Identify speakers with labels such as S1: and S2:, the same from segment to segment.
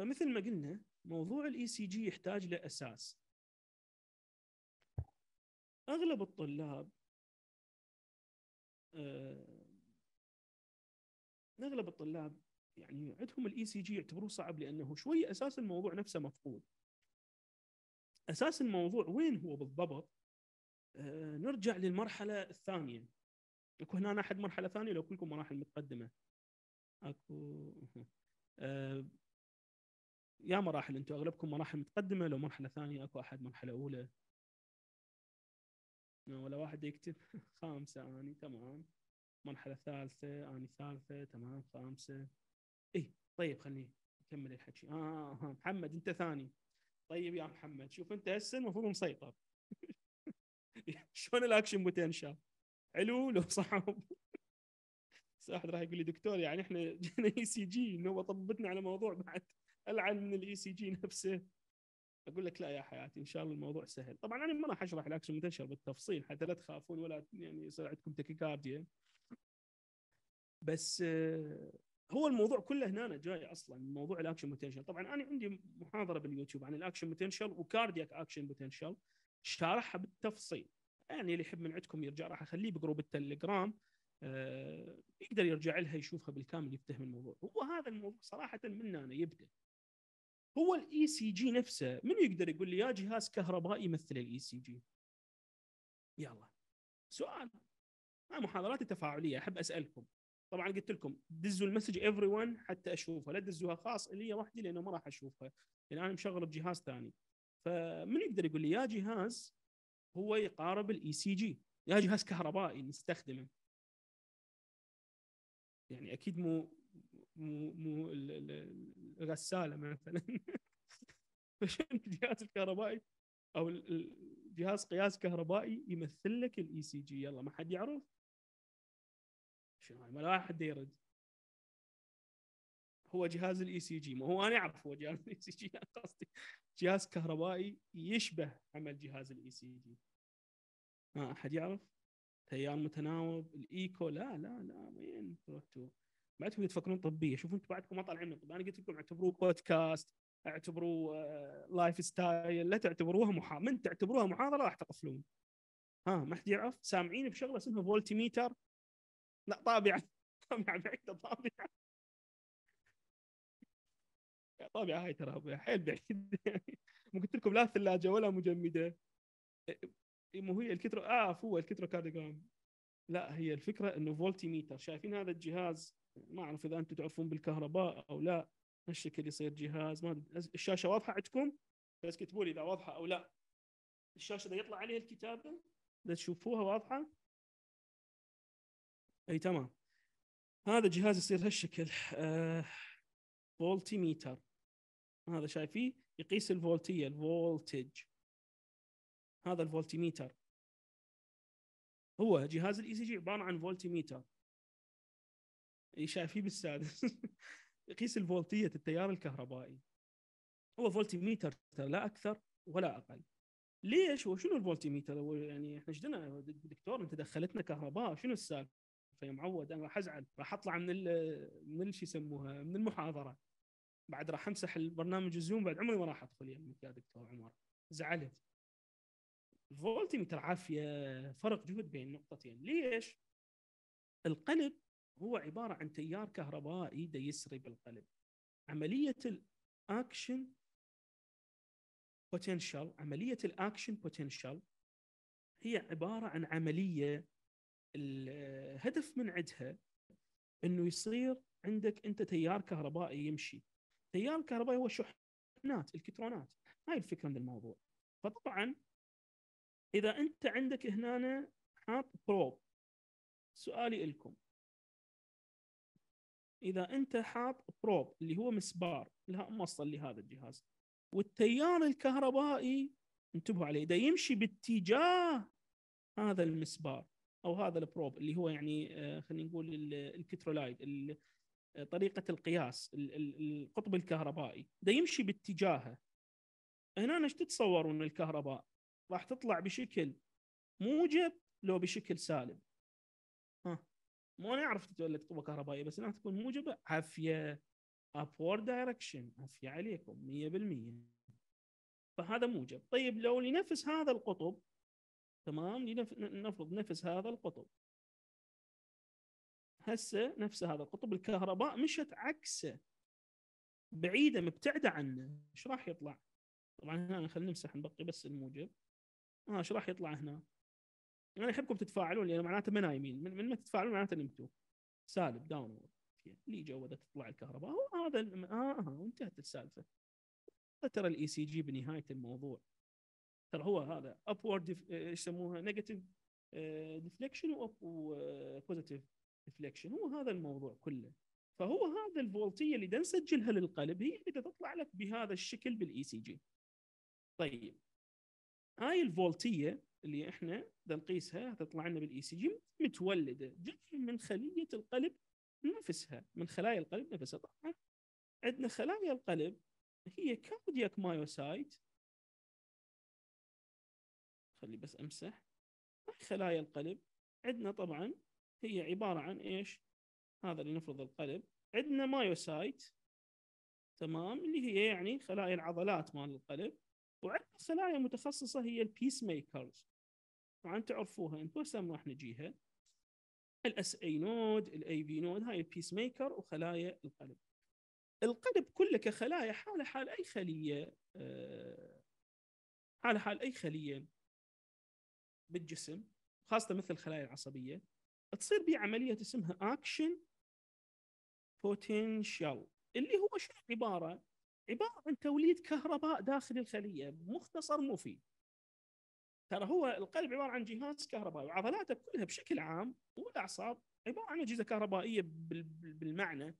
S1: فمثل ما قلنا موضوع ال ECG يحتاج له أساس. أغلب الطلاب آه، أغلب الطلاب يعني عندهم ال ECG يعتبروه صعب لأنه شوي أساس الموضوع نفسه مفقود. أساس الموضوع وين هو بالضبط؟ آه، نرجع للمرحلة الثانية. أكو هنا أحد مرحلة ثانية؟ لو كلكم مراحل متقدمة. أكو يا مراحل أنتم أغلبكم مراحل متقدمة لو مرحلة ثانية أكو أحد مرحلة أولى. ولا واحد يكتب. خامسة أني تمام. مرحلة ثالثة أني ثالثة تمام. خامسة. اي طيب خليني أكمل الحكي. آه, آه محمد أنت ثاني. طيب يا محمد شوف أنت هسه المفروض مسيطر. شلون ال action potential حلو لو صعب. واحد راح يقول لي دكتور يعني إحنا جينا ECG إنه طبتنا على موضوع بعد. ألعن من ال ECG نفسه. أقول لك لا يا حياتي إن شاء الله الموضوع سهل. طبعا أنا ما راح أشرح ال action potential بالتفصيل حتى لا تخافون ولا يعني يصير عندكم tachycardia بس آه، هو الموضوع كله هنا جاي أصلا من موضوع ال action potential طبعا أنا عندي محاضرة باليوتيوب عن ال action potential و cardiac action potential شارحها بالتفصيل. يعني اللي يحب من عندكم يرجع راح أخليه ب group التليجرام آه، يقدر يرجع لها يشوفها بالكامل يفتهم الموضوع. هو هذا الموضوع صراحة من هنا يبدأ. هو ال ECG نفسه. من يقدر يقول لي يا جهاز كهربائي يمثل ال ECG يلا. سؤال. هاي محاضرات تفاعلية. أحب أسألكم. طبعا قلت لكم دزوا ال message everyone حتى اشوفها لا تدزوها خاص لي وحدي لأنه ما راح أشوفها. لأن أنا مشغل بجهاز ثاني. فمن يقدر يقول لي يا جهاز هو يقارب ال ECG يا جهاز كهربائي نستخدمه يعني أكيد مو مو مو الغسالة مثلا. فشنو الجهاز الكهربائي أو الجهاز قياس كهربائي يمثل لك ال ECG يلا ما حد يعرف؟ شنو ما لا حد يرد. هو جهاز ال ECG ما هو أنا أعرف هو جهاز ال ECG قصدي جهاز كهربائي يشبه عمل جهاز ال ECG ما أحد يعرف؟ تيار متناوب الإيكو؟ لا لا لا وين؟ رحتوا بعدكم تفكرون طبية. شوفوا أنتم بعدكم ما طالعين من الطب أنا قلت لكم اعتبروه بودكاست اعتبروه life آه، style لا تعتبروها محاضره من تعتبروها محاضرة راح تقفلون. ها ما حد يعرف؟ سامعين بشغلة اسمها فولتي ميتر لا طابعة. طابعة بعيدة طابعة. طابعة هاي ترى حيل بعيده يعني قلت لكم لا ثلاجة ولا مجمدة. مو هي electro آه هو electrocardiogram لا هي الفكرة إنه فولتي ميتر شايفين هذا الجهاز؟ ما أعرف إذا أنتم تعرفون بالكهرباء أو لا هالشكل يصير جهاز ما الشاشة واضحة عندكم؟ بس كتبوا لي إذا واضحة أو لا. الشاشة إذا يطلع عليها الكتابة إذا تشوفوها واضحة؟ أي تمام. هذا جهاز يصير هالشكل آه ميتر هذا شايفيه يقيس الفولتية ال voltage. هذا الفولتي ميتر هو جهاز ال ECG عبارة عن فولتي ميتر اي شايفيه بالسادس يقيس الفولتية التيار الكهربائي. هو فولتي ميتر لا أكثر ولا أقل. ليش؟ وشنو الفولتي ميتر يعني إحنا إيش دكتور أنت دخلتنا كهرباء. شنو السالفة؟ يا معود أنا راح أزعل. راح أطلع من ال من شو يسموها؟ من المحاضرة. بعد راح أمسح البرنامج الزوم. بعد عمري ما راح أدخل يمك يا دكتور عمر. زعلت. الفولتي متر عافية. فرق جهد بين نقطتين. ليش؟ القلب هو عبارة عن تيار كهربائي دا يسري بالقلب عملية ال action potential عملية ال action potential هي عبارة عن عملية الهدف من عندها إنه يصير عندك أنت تيار كهربائي يمشي. تيار الكهربائي هو شحنات الكترونات. هاي الفكرة من الموضوع. فطبعا إذا أنت عندك هنا حاط probe سؤالي لكم إذا أنت حاط probe اللي هو مسبار موصل لهذا الجهاز. والتيار الكهربائي انتبهوا عليه إذا يمشي باتجاه هذا المسبار أو هذا ال probe اللي هو يعني آه، خلينا نقول الكترولايد طريقة القياس القطب الكهربائي إذا يمشي باتجاهه هنا إيش تتصورون الكهرباء؟ راح تطلع بشكل موجب لو بشكل سالب. ها. ما نعرف تتولد قوه كهربائية بس إنها تكون موجبة. عافيه upward direction عافية عليكم 100% فهذا موجب. طيب لو لنفس هذا القطب تمام؟ لنف... نفرض نفس هذا القطب. هسه نفس هذا القطب الكهرباء مشت عكسه. بعيدة مبتعدة عنه. إيش راح يطلع؟ طبعا هنا خلينا نمسح نبقي بس الموجب. آه إيش راح يطلع هنا؟ أنا أحبكم تتفاعلون لأن معناته ما نايمين من, من ما تتفاعلون معناته نمتوا سالب down اللي جوده تطلع الكهرباء. هذا آه آه وانتهت السالفة. ترى ال ECG بنهاية الموضوع. ترى هو هذا upward إيش يسموها؟ negative deflection و positive deflection هو هذا الموضوع كله. فهو هذا الفولتية اللي نسجلها للقلب هي اللي تطلع لك بهذا الشكل بال ECG طيب. هاي الفولتية اللي إحنا نقيسها تطلع لنا بال ECG متولدة جاية من خلية القلب نفسها من خلايا القلب نفسها. طبعا عندنا خلايا القلب هي cardiac myocyte خلي بس أمسح. خلايا القلب عندنا طبعا هي عبارة عن إيش؟ هذا اللي نفرض القلب. عندنا myocyte تمام؟ اللي هي يعني خلايا العضلات مال القلب. وعندنا خلايا متخصصة هي ال pacemakers طبعا تعرفوها أنتم هسه راح نجيها ال SA node ال AV node هاي ال pacemaker وخلايا القلب القلب كله كخلايا حاله حال أي خلية آه، حاله حال أي خلية بالجسم خاصة مثل الخلايا العصبية تصير به عملية اسمها اكشن potential اللي هو شو عبارة؟ عبارة عن توليد كهرباء داخل الخلية مختصر مفيد. ترى هو القلب عبارة عن جهاز كهربائي وعضلاته كلها بشكل عام والأعصاب عبارة عن أجهزة كهربائية بالمعنى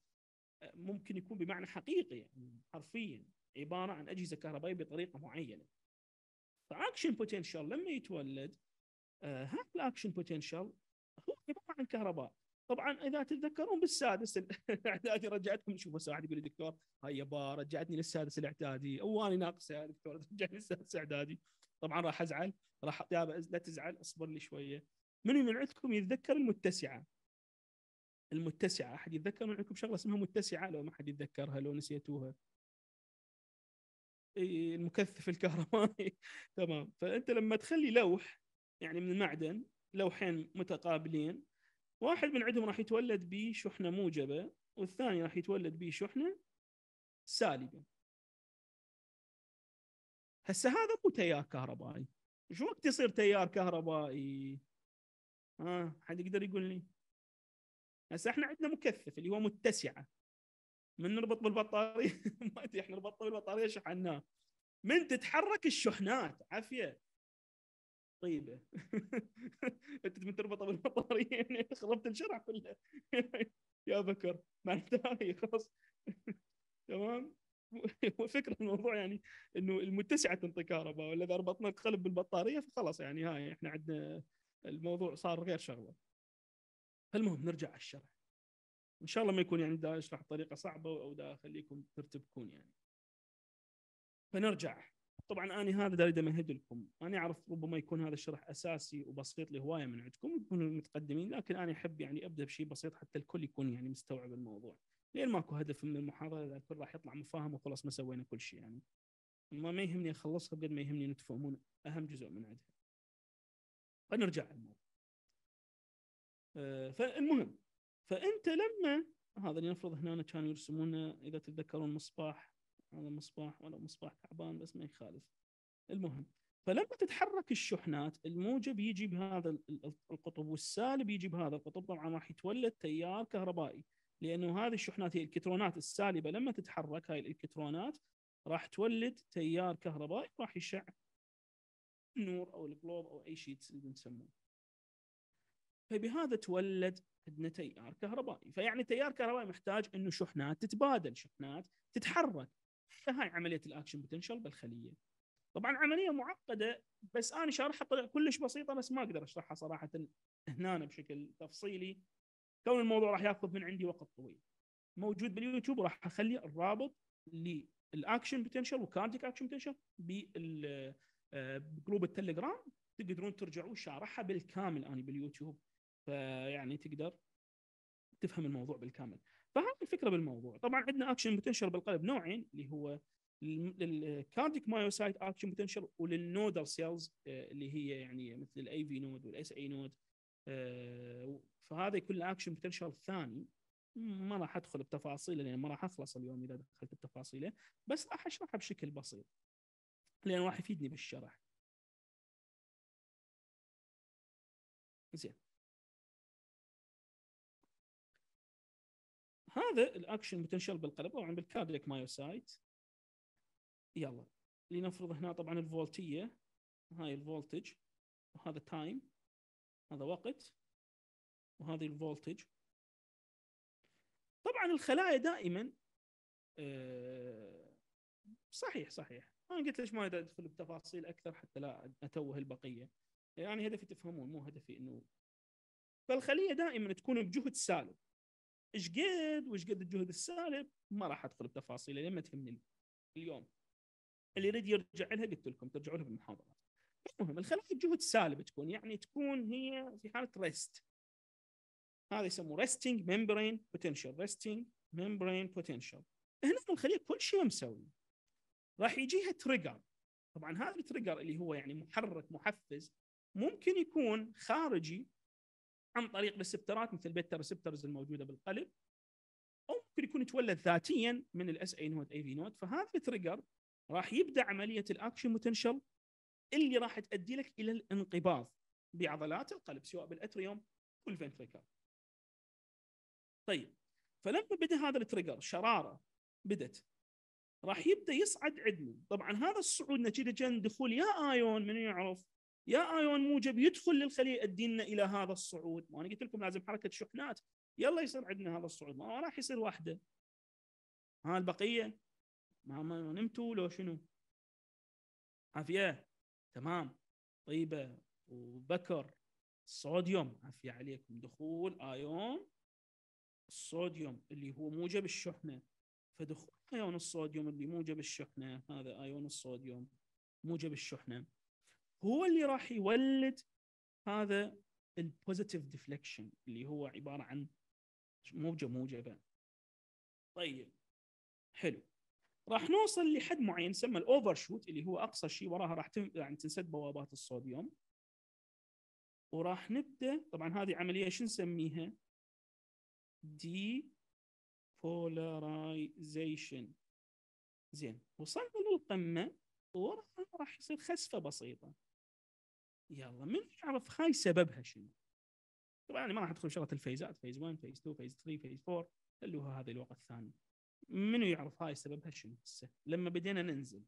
S1: ممكن يكون بمعنى حقيقي يعني حرفيا عبارة عن أجهزة كهربائية بطريقة معينة. ف action potential لما يتولد آه هذا ال action potential هو عبارة عن كهرباء. طبعا إذا تتذكرون بالسادس الإعدادي رجعتكم. شوفوا واحد يقول لي دكتور هاي يابا رجعتني للسادس الإعدادي. أو أنا ناقص يا دكتور رجعني للسادس الإعدادي. طبعا راح أزعل راح لا تزعل أصبر لي شوية. من من عندكم يتذكر المتسعة؟ المتسعة أحد يتذكر من عندكم شغلة اسمها متسعة؟ لو ما حد يتذكرها لو نسيتوها. المكثف الكهربائي. تمام. فأنت لما تخلي لوح يعني من المعدن لوحين متقابلين واحد من عندهم راح يتولد به شحنه موجبة والثاني راح يتولد به شحنه سالبة. هسه هذا مو تيار كهربائي. شو وقت يصير تيار كهربائي؟ ها آه. حد يقدر يقول لي؟ هسه إحنا عندنا مكثف اللي هو متسعة. من نربط بالبطارية؟ ما أدري إحنا ربطنا بالبطارية شحناه. من تتحرك الشحنات؟ عافية. طيبة. أنت من تربطة بالبطاريه يعني خربت الشرع كله. يا بكر معناتها خلاص. تمام؟ وفكرة الموضوع يعني إنه المتسعة تنطي كهرباء ولا إذا ربطنا القلب بالبطارية فخلاص يعني هاي إحنا عندنا الموضوع صار غير شغلة. فالمهم نرجع على الشرح إن شاء الله ما يكون يعني دا أشرح بطريقة صعبة أو دا أخليكم ترتبكون يعني. فنرجع. طبعا أنا هذا اريد امهد لكم أنا أعرف ربما يكون هذا الشرح أساسي وبسيط لهواية من عندكم يكونوا متقدمين لكن أنا أحب يعني أبدأ بشيء بسيط حتى الكل يكون يعني مستوعب الموضوع. لأن ماكو هدف من المحاضرة إذا الكل راح يطلع مفاهم وخلاص ما سوينا كل شيء يعني. ما ما يهمني أخلصها بقد ما يهمني ان تفهمون أهم جزء من عندها فنرجع الموضوع. آه، فالمهم فأنت لما هذا اللي نفرض هنا كانوا يرسمون إذا تتذكرون مصباح هذا مصباح ولا مصباح تعبان بس ما يخالف. المهم فلما تتحرك الشحنات الموجب يجي بهذا القطب والسالب يجي بهذا القطب طبعا راح يتولد تيار كهربائي لأنه هذه الشحنات هي الكترونات السالبة. لما تتحرك هاي الالكترونات راح تولد تيار كهربائي راح يشع النور أو الجلوب أو أي شيء تسموه. فبهذا تولد عندنا تيار كهربائي. فيعني تيار كهربائي محتاج إنه شحنات تتبادل شحنات تتحرك. هاي عملية ال action potential بالخلية. طبعا عملية معقدة بس أنا شارحها بطريقة كلش بسيطة بس ما أقدر أشرحها صراحة هنا بشكل تفصيلي. كون الموضوع راح ياخذ من عندي وقت طويل. موجود باليوتيوب وراح أخلي الرابط لل action potential و cardiac action potential ب group التليجرام. تقدرون ترجعون شارحها بالكامل. أنا باليوتيوب فيعني تقدر تفهم الموضوع بالكامل. فهذه الفكرة بالموضوع. طبعا عندنا action potential بالقلب نوعين اللي هو لل cardiac myocyte action potential ولل nodal cells اللي هي يعني مثل ال AV node وال SA node فهذا يكون action potential ثاني. ما راح أدخل بتفاصيله لأن ما راح أخلص اليوم إذا دخلت بتفاصيله بس راح اشرحها بشكل بسيط لأن راح يفيدني بالشرح. زين. هذا ال action potential بالقلب طبعا بال cardiac myocyte. يلا لنفرض هنا طبعا الفولتية هاي ال voltage وهذا time هذا وقت وهذه ال voltage. طبعا الخلايا دائما آه، صحيح صحيح. أنا قلت ليش ما ادخل بتفاصيل أكثر حتى لا أتوه البقية. يعني هدفي تفهمون مو هدفي إنه. فالخلية دائما تكون بجهد سالب. إيش قد؟ وإيش قد الجهد السالب؟ ما راح أدخل بتفاصيل لأن ما تهمني اليوم. اللي يريد يرجع لها قلت لكم ترجعوا لها بالمحاضرات المهم الخلايا بجهد سالب تكون يعني تكون هي في حالة ريست هذا يسموه resting membrane potential resting membrane potential هنا الخلية كل شيء مسوي. راح يجيها trigger طبعا هذا ال trigger اللي هو يعني محرك محفز ممكن يكون خارجي عن طريق receptor ات مثل ال beta receptors الموجودة بالقلب أو ممكن يكون يتولد ذاتيا من ال SA node AV node فهذا ال trigger راح يبدأ عملية ال action potential اللي راح تؤدي لك إلى الانقباض بعضلات القلب سواء بال atrium وال ventricle طيب فلما بدأ هذا ال trigger شرارة بدت راح يبدأ يصعد عندنا طبعا هذا الصعود نتيجة دخول يا آيون من يعرف يا ايون موجب يدخل للخليه يؤدينا إلى هذا الصعود. وأنا قلت لكم لازم حركة شحنات. يلا يصير عندنا هذا الصعود. ما راح يصير واحدة. ها البقية؟ ما, ما نمتوا لو شنو؟ عافية. تمام. طيبة. وبكر. الصوديوم. عافية عليكم. دخول ايون الصوديوم اللي هو موجب الشحنة. فدخول ايون الصوديوم اللي موجب الشحنة. هذا ايون الصوديوم. موجب الشحنة. هو اللي راح يولد هذا ال positive deflection اللي هو عبارة عن موجه موجبه طيب حلو. راح نوصل لحد معين يسمى ال overshoot اللي هو أقصى شيء وراها راح يعني تنسد بوابات الصوديوم وراح نبدأ طبعا هذه عملية شو نسميها؟ depolarization زين وصلنا للقمة وراها راح يصير خسفة بسيطة. يلا من يعرف هاي سببها شنو؟ طبعا يعني ما راح أدخل شغله ال phase ات phase 1 phase 2 phase 3 phase 4 اللي هو هذا الوقت الثاني. منو يعرف هاي سببها شنو هسه؟ لما بدينا ننزل.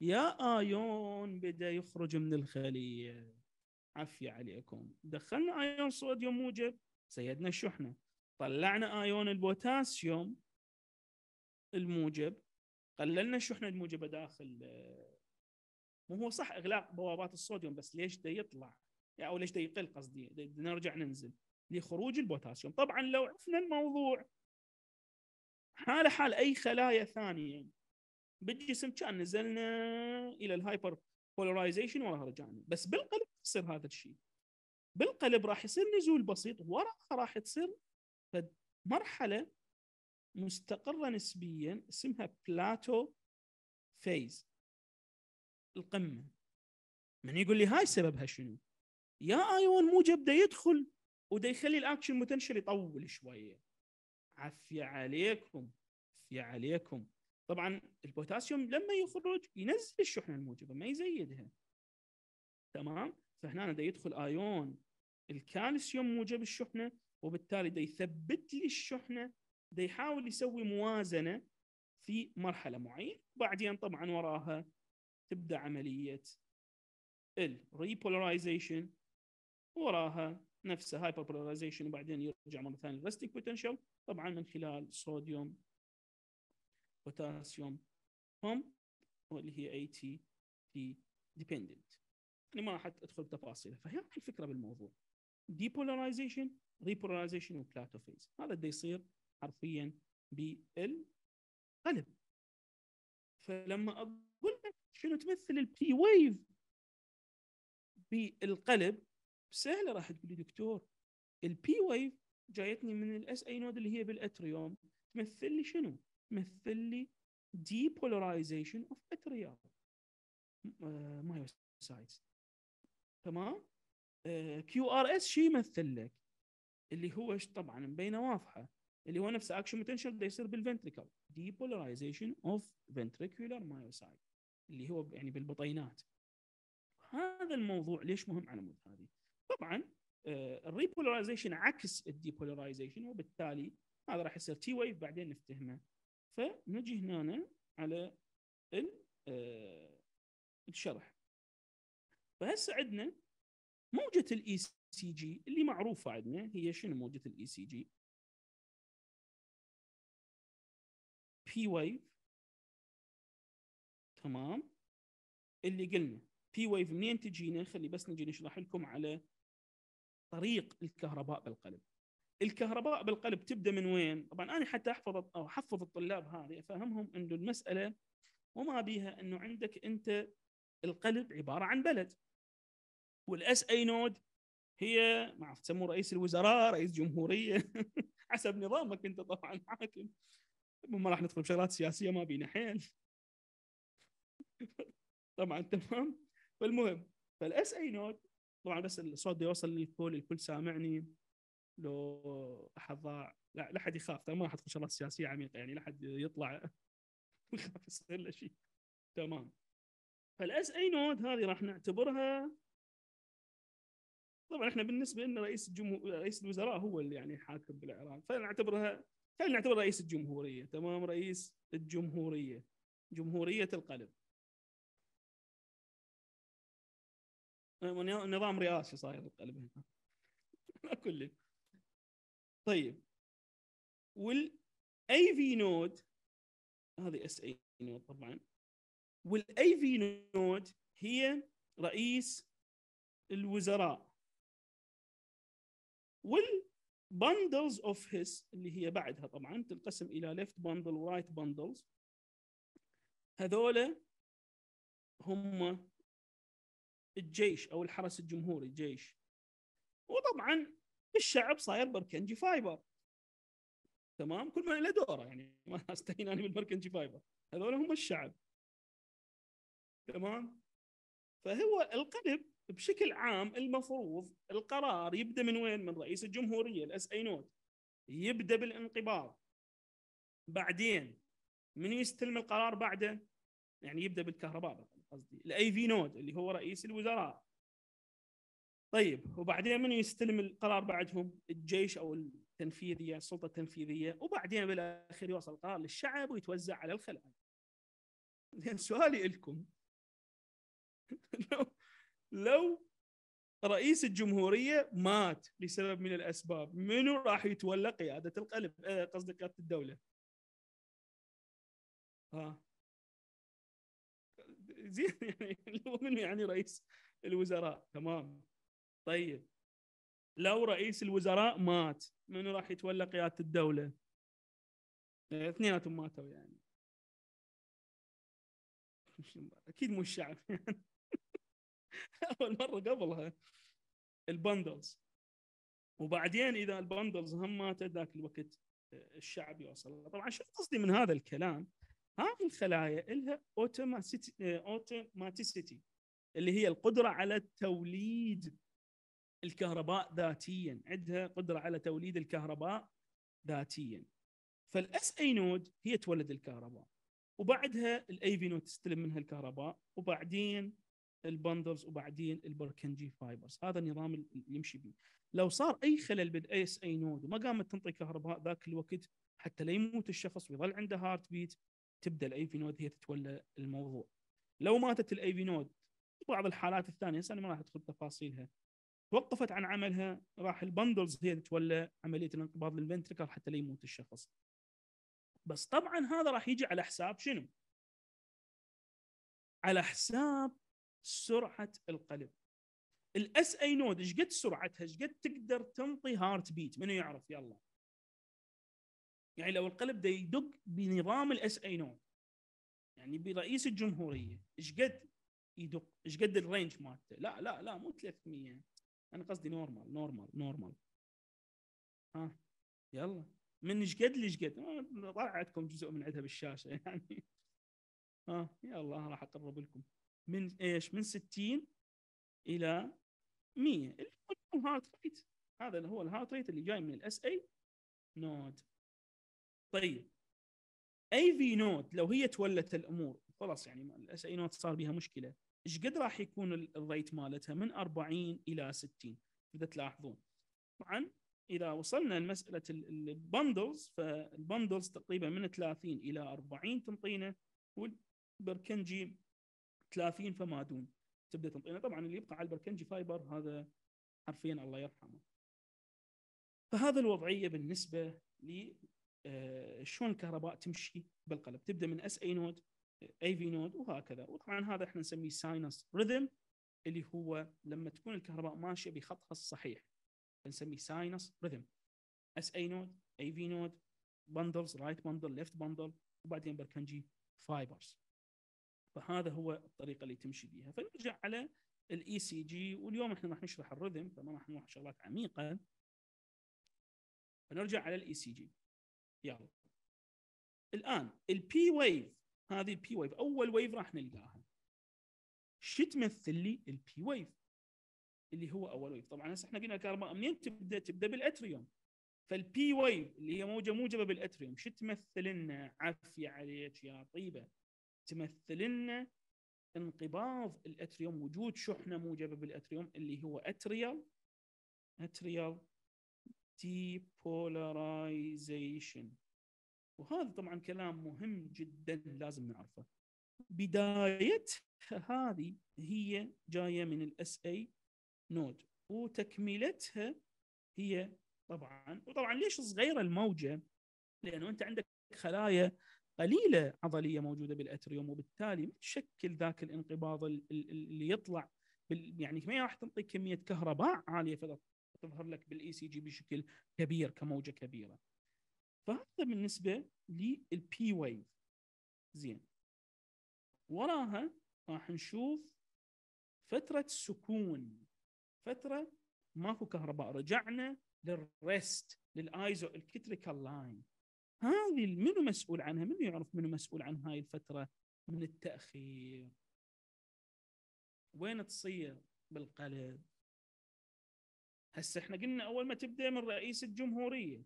S1: يا آيون بدأ يخرج من الخلية. عافيه عليكم. دخلنا آيون صوديوم موجب. زيدنا الشحنه طلعنا آيون البوتاسيوم الموجب. قللنا الشحنه الموجبه داخل مو هو صح إغلاق بوابات الصوديوم بس ليش دا يطلع؟ يعني أو ليش دا يقل قصدي؟ نرجع ننزل لخروج البوتاسيوم. طبعا لو عرفنا الموضوع حاله حال أي خلايا ثانية بالجسم كان نزلنا إلى ال hyperpolarization وراها رجعنا. بس بالقلب يصير هذا الشيء. بالقلب راح يصير نزول بسيط وراها راح تصير مرحلة مستقرة نسبيا اسمها plateau phase القمة. من يقول لي هاي سببها شنو؟ يا آيون موجب دا يدخل ودا يخلي ال action potential يطول شوية. عافيه عليكم عافيه عليكم. طبعا البوتاسيوم لما يخرج ينزل الشحنة الموجبة ما يزيدها. تمام؟ فهنا دا يدخل آيون. الكالسيوم موجب الشحنة وبالتالي دا يثبت لي الشحنة دا يحاول يسوي موازنة في مرحلة معينة. وبعدين طبعا وراها تبدأ عملية ال repolarization وراها نفسها hyperpolarization وبعدين يرجع مرة ثانية ال resting potential طبعا من خلال صوديوم بوتاسيوم هم واللي هي ATP dependent يعني ما راح أدخل بتفاصيلها فهي الفكرة بالموضوع. depolarization repolarization و plateau phase هذا اللي يصير حرفيا بالقلب فلما شنو تمثل ال P wave بالقلب؟ سهلة راح تقول لي دكتور ال P wave جايتني من ال SA node اللي هي بال atrium. تمثل لي شنو؟ تمثل لي depolarization of atrial myocytes تمام؟ QRS شو يمثل لك؟ اللي هو طبعا مبينة واضحة. اللي هو نفس action potential ده يصير بال ventricle depolarization of ventricular myocyte اللي هو يعني بالبطينات هذا الموضوع ليش مهم على مود هذه؟ طبعا ال repolarization عكس ال depolarization وبالتالي هذا راح يصير T wave بعدين نفتهمه فنجي هنا على الشرح فهسه عندنا موجة ال ECG اللي معروفة عندنا هي شنو موجة ال ECG؟ P wave تمام؟ اللي قلنا P wave منين تجينا؟ خلي بس نجي نشرح لكم على طريق الكهرباء بالقلب. الكهرباء بالقلب تبدأ من وين؟ طبعا أنا حتى أحفظ أو أحفظ الطلاب هذه أفهمهم انه المساله وما بيها إنه عندك أنت القلب عبارة عن بلد. وال SA node هي ما أعرف تسموه رئيس الوزراء رئيس جمهورية حسب نظامك أنت طبعا حاكم. ما راح ندخل بشغلات سياسية ما بينا حيل. طبعا تمام؟ فالمهم فال SA node طبعا بس الصوت يوصل للكل الكل سامعني. لو أحد ضاع لا لا احد يخاف ترى ما حدخل شغلات سياسية عميقة يعني لا احد يطلع يخاف يصير له شيء. تمام. فال SA node هذه راح نعتبرها طبعا إحنا بالنسبة لنا رئيس الجمهور رئيس الوزراء هو اللي يعني حاكم بالعراق فنعتبرها خلينا نعتبر رئيس الجمهورية تمام؟ رئيس الجمهورية جمهورية القلب. نظام رئاسي صاير القلب هنا. كله. طيب. وال AV node هذه SA node طبعا. وال AV node هي رئيس الوزراء. وال bundles of His اللي هي بعدها طبعا تنقسم إلى left bundle و right bundles هذولا هم الجيش أو الحرس الجمهوري الجيش. وطبعا الشعب صاير Purkinje fiber. تمام؟ كل من له دوره يعني ما استهين أنا بال Purkinje fiber. هذول هم الشعب. تمام؟ فهو القلب بشكل عام المفروض القرار يبدأ من وين؟ من رئيس الجمهورية ال SA node. يبدأ بالانقباض. بعدين من يستلم القرار بعده؟ يعني يبدأ بالكهرباء. قصدي ال AV node اللي هو رئيس الوزراء. طيب وبعدين من يستلم القرار بعدهم؟ الجيش أو التنفيذية السلطة التنفيذية. وبعدين بالاخير يوصل القرار للشعب ويتوزع على الخلايا زين سؤالي لكم. لو لو رئيس الجمهورية مات لسبب من الأسباب منو راح يتولى قيادة القلب؟ آه، قصدي قيادة الدولة. ها. زين يعني هو منو يعني رئيس الوزراء؟ تمام. طيب. لو رئيس الوزراء مات منو راح يتولى قيادة الدولة؟ اثنيناتهم ماتوا يعني. أكيد مو الشعب يعني. أول مرة قبلها. البندلز. وبعدين إذا البندلز هم ماتت ذاك الوقت الشعب يوصل. طبعا شو قصدي من هذا الكلام؟ هذه الخلايا لها automaticity اللي هي القدرة على توليد الكهرباء ذاتيا. عندها قدرة على توليد الكهرباء ذاتيا. فال SA node هي تولد الكهرباء. وبعدها ال AV node تستلم منها الكهرباء. وبعدين ال bundles وبعدين ال Purkinje fibers. هذا النظام اللي يمشي به لو صار أي خلل بال SA node وما قامت تنطي كهرباء ذاك الوقت حتى لا يموت الشخص ويظل عنده heart beat تبدأ ال AV node هي تتولى الموضوع. لو ماتت ال AV node بعض الحالات الثانية أنا ما راح ادخل تفاصيلها. توقفت عن عملها راح ال bundles هي تتولى عملية الانقباض لل ventricle حتى لا يموت الشخص. بس طبعا هذا راح يجي على حساب شنو؟ على حساب سرعة القلب. ال SA node إيش قد سرعتها؟ إيش قد تقدر تنطي heart beat منو يعرف؟ يلا. يعني لو القلب ده يدق بنظام ال SA node يعني برئيس الجمهورية إيش قد يدق؟ إيش قد ال range مالته؟ لا لا لا مو 300 أنا قصدي normal normal normal ها يلا. من شقد لشقد طلع عندكم جزء من عندها بالشاشه يعني. ها يلا راح أقرب لكم. من إيش؟ من 60 إلى 100 اللي هو ال heart rate. هذا هو ال heart rate اللي جاي من ال SA node طيب. AV node لو هي تولت الأمور خلاص يعني ال SA node صار بها مشكلة. إيش قد راح يكون ال rate مالتها؟ من 40 إلى 60 إذا تلاحظون. طبعا إذا وصلنا لمسألة ال bundles فال bundles تقريبا من 30 إلى 40 تنطينا وال Purkinje 30 فما دون تبدأ تنطينا طبعا اللي يبقى على ال Purkinje fiber هذا حرفيا الله يرحمه. فهذا الوضعية بالنسبة شلون الكهرباء تمشي بالقلب؟ تبدأ من SA node AV node وهكذا. وطبعا هذا إحنا نسميه sinus rhythm اللي هو لما تكون الكهرباء ماشية بخطها الصحيح نسميه sinus rhythm SA node AV node bundles right bundle left bundle وبعدين Purkinje fibers فهذا هو الطريقة اللي تمشي بها فنرجع على ال ECG واليوم إحنا راح نشرح ال rhythm فما راح نروح شغلات عميقه فنرجع على ال ECG يلا. الآن ال P wave هذه ال P wave أول wave راح نلقاها. شو تمثل لي ال P wave اللي هو أول wave طبعا هسه إحنا قلنا الكهرباء منين تبدأ؟ تبدأ بال atrium. فال P wave اللي هي موجة موجبة بال atrium شو تمثل لنا؟ عافية عليك يا طيبة. تمثل لنا انقباض ال atrium وجود شحنة موجبة بال atrium اللي هو atrial. atrial. depolarization وهذا طبعا كلام مهم جدا لازم نعرفه. بداية هذه هي جاية من ال SA node وتكملتها هي طبعا وطبعا ليش صغيرة الموجة؟ لأنه أنت عندك خلايا قليلة عضلية موجودة بال atrium وبالتالي ما تشكل ذاك الانقباض اللي يطلع يعني ما راح تعطيك كمية كهرباء عالية فتظهر لك بال ECG بشكل كبير كموجة كبيرة. فهذا بالنسبة لل P wave زين وراها راح نشوف فترة سكون فترة ماكو كهرباء رجعنا لل rest لل isoelectrical line هذه منو مسؤول عنها؟ منو يعرف منو مسؤول عن هاي الفترة من التأخير؟ وين تصير بالقلب؟ هسه إحنا قلنا أول ما تبدأ من رئيس الجمهورية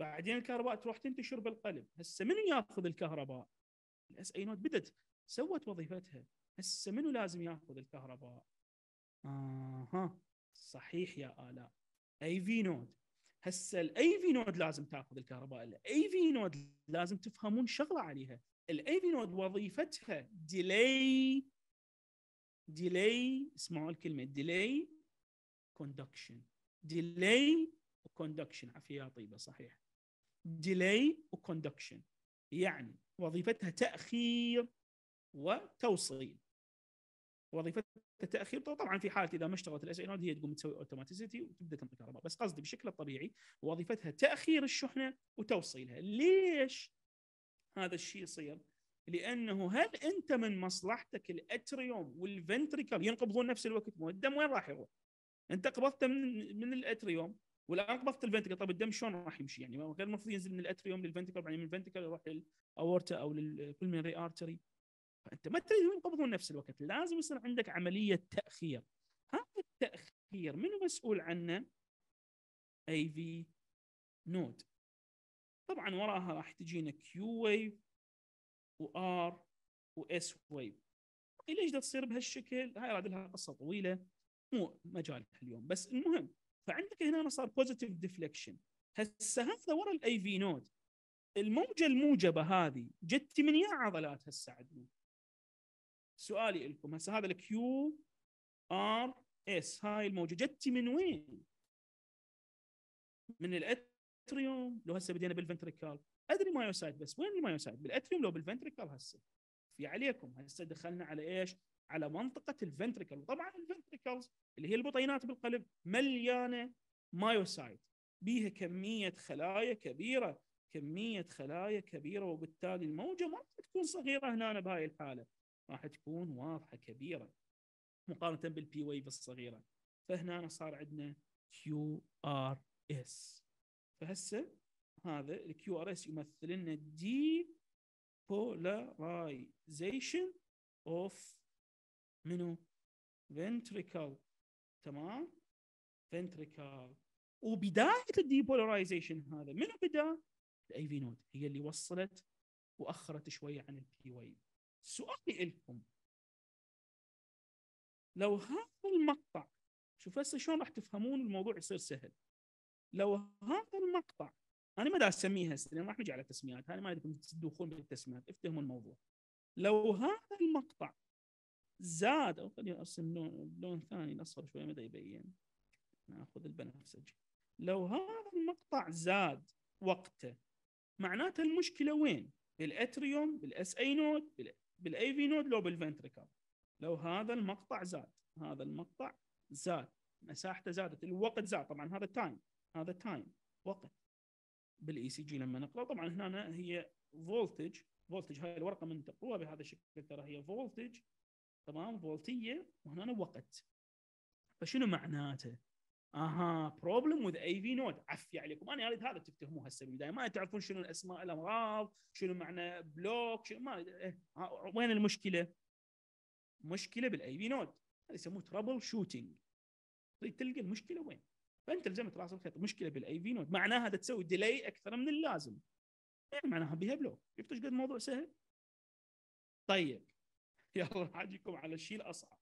S1: بعدين الكهرباء تروح تنتشر بالقلب. هسه منو يأخذ الكهرباء؟ ال SA node بدت سوت وظيفتها. هسه منو لازم يأخذ الكهرباء؟ آها صحيح يا آلاء. AV node هسه ال AV node لازم تأخذ الكهرباء. ال AV node لازم تفهمون شغلة عليها. ال AV node وظيفتها delay delay اسمعوا الكلمة delay conduction delay و conduction عافية طيبة صحيح. delay و conduction يعني وظيفتها تأخير وتوصيل. وظيفتها تأخير طبعا في حالة إذا ما اشتغلت اي هي تقوم تسوي automaticity وتبدأ تنطي كهرباء بس قصدي بشكل طبيعي وظيفتها تأخير الشحنة وتوصيلها. ليش هذا الشيء يصير؟ لأنه هل أنت من مصلحتك ال atrium وال ventricle ينقبضون نفس الوقت مو الدم وين راح يروح؟ انت قبضته من من ال atrium والان قبضت ال ventricle طيب الدم شلون راح يمشي يعني؟ غير المفروض ينزل من ال atrium لل ventricle بعدين من ال ventricle يروح للاورتا أو لل pulmonary artery فانت ما تريد ينقبضون نفس الوقت. لازم يصير عندك عملية تأخير. هذا التأخير منو مسؤول عنه؟ AV node طبعا وراها راح تجينا Q wave و R و S wave ليش تصير بهالشكل؟ هاي راد لها قصة طويلة. مو مجالها اليوم. بس المهم فعندك هنا صار positive deflection هسه هذا ورا ال AV node الموجة الموجبة هذه جت من يا عضلات هسه عندنا سؤالي لكم هسه هذا ال QRS هاي الموجة جت من وين؟ من ال atrium. لو هسه بدينا بال ventricle أدري myocyte بس وين ال myocyte؟ بال atrium لو بال ventricle هسه. عفية عليكم. هسه دخلنا على إيش؟ على منطقة ال ventricle وطبعا ال ventricles اللي هي البطينات بالقلب مليانة myocyte بيها كمية خلايا كبيرة كمية خلايا كبيرة وبالتالي الموجة ما تكون صغيرة هنا بهاي الحالة. راح تكون واضحة كبيرة مقارنة بال P wave الصغيره فهنا صار عندنا QRS فهسه هذا ال QRS يمثل لنا depolarization of منو؟ ventricle تمام؟ ventricle وبداية ال depolarization هذا منو بدأ؟ ال AV node هي اللي وصلت وأخرت شوية عن ال P wave سؤالي لكم لو هذا المقطع شوف هسه شلون راح تفهمون الموضوع يصير سهل. لو هذا المقطع أنا ما دا هسه لأن راح نجي على تسميات. أنا ما أدري تدخلون بالتسميات افتهموا الموضوع. لو هذا المقطع زاد أو خليني ارسم لون لون ثاني الاصفر شوي ما يبين. نأخذ البنفسجي لو هذا المقطع زاد وقته معناته المشكلة وين؟ بال atrium بال SA node بال AV node لو بال ventricle. لو هذا المقطع زاد هذا المقطع زاد مساحته زادت الوقت زاد. طبعا هذا time هذا time وقت. بال ECG لما نقرأ طبعا هنا هي voltage voltage هاي الورقة من تقروها بهذا الشكل ترى هي voltage تمام؟ فولتية وهنا وقت. فشنو معناته؟ آها problem with AV node عفية عليكم. أنا اريد هذا تفتهموه هسه بالبداية. ما تعرفون شنو الأسماء الأمراض شنو معنى block شنو ما إيه. وين المشكلة؟ مشكلة بال AV node هذا يسموه troubleshooting تريد تلقى المشكلة وين؟ فأنت لزمت رأس الخيط. مشكلة بال AV node معناها تسوي delay أكثر من اللازم. يعني معناها بيها block شفتوا قد الموضوع سهل؟ طيب. يلا راح أجيكم على الشيء الأصعب.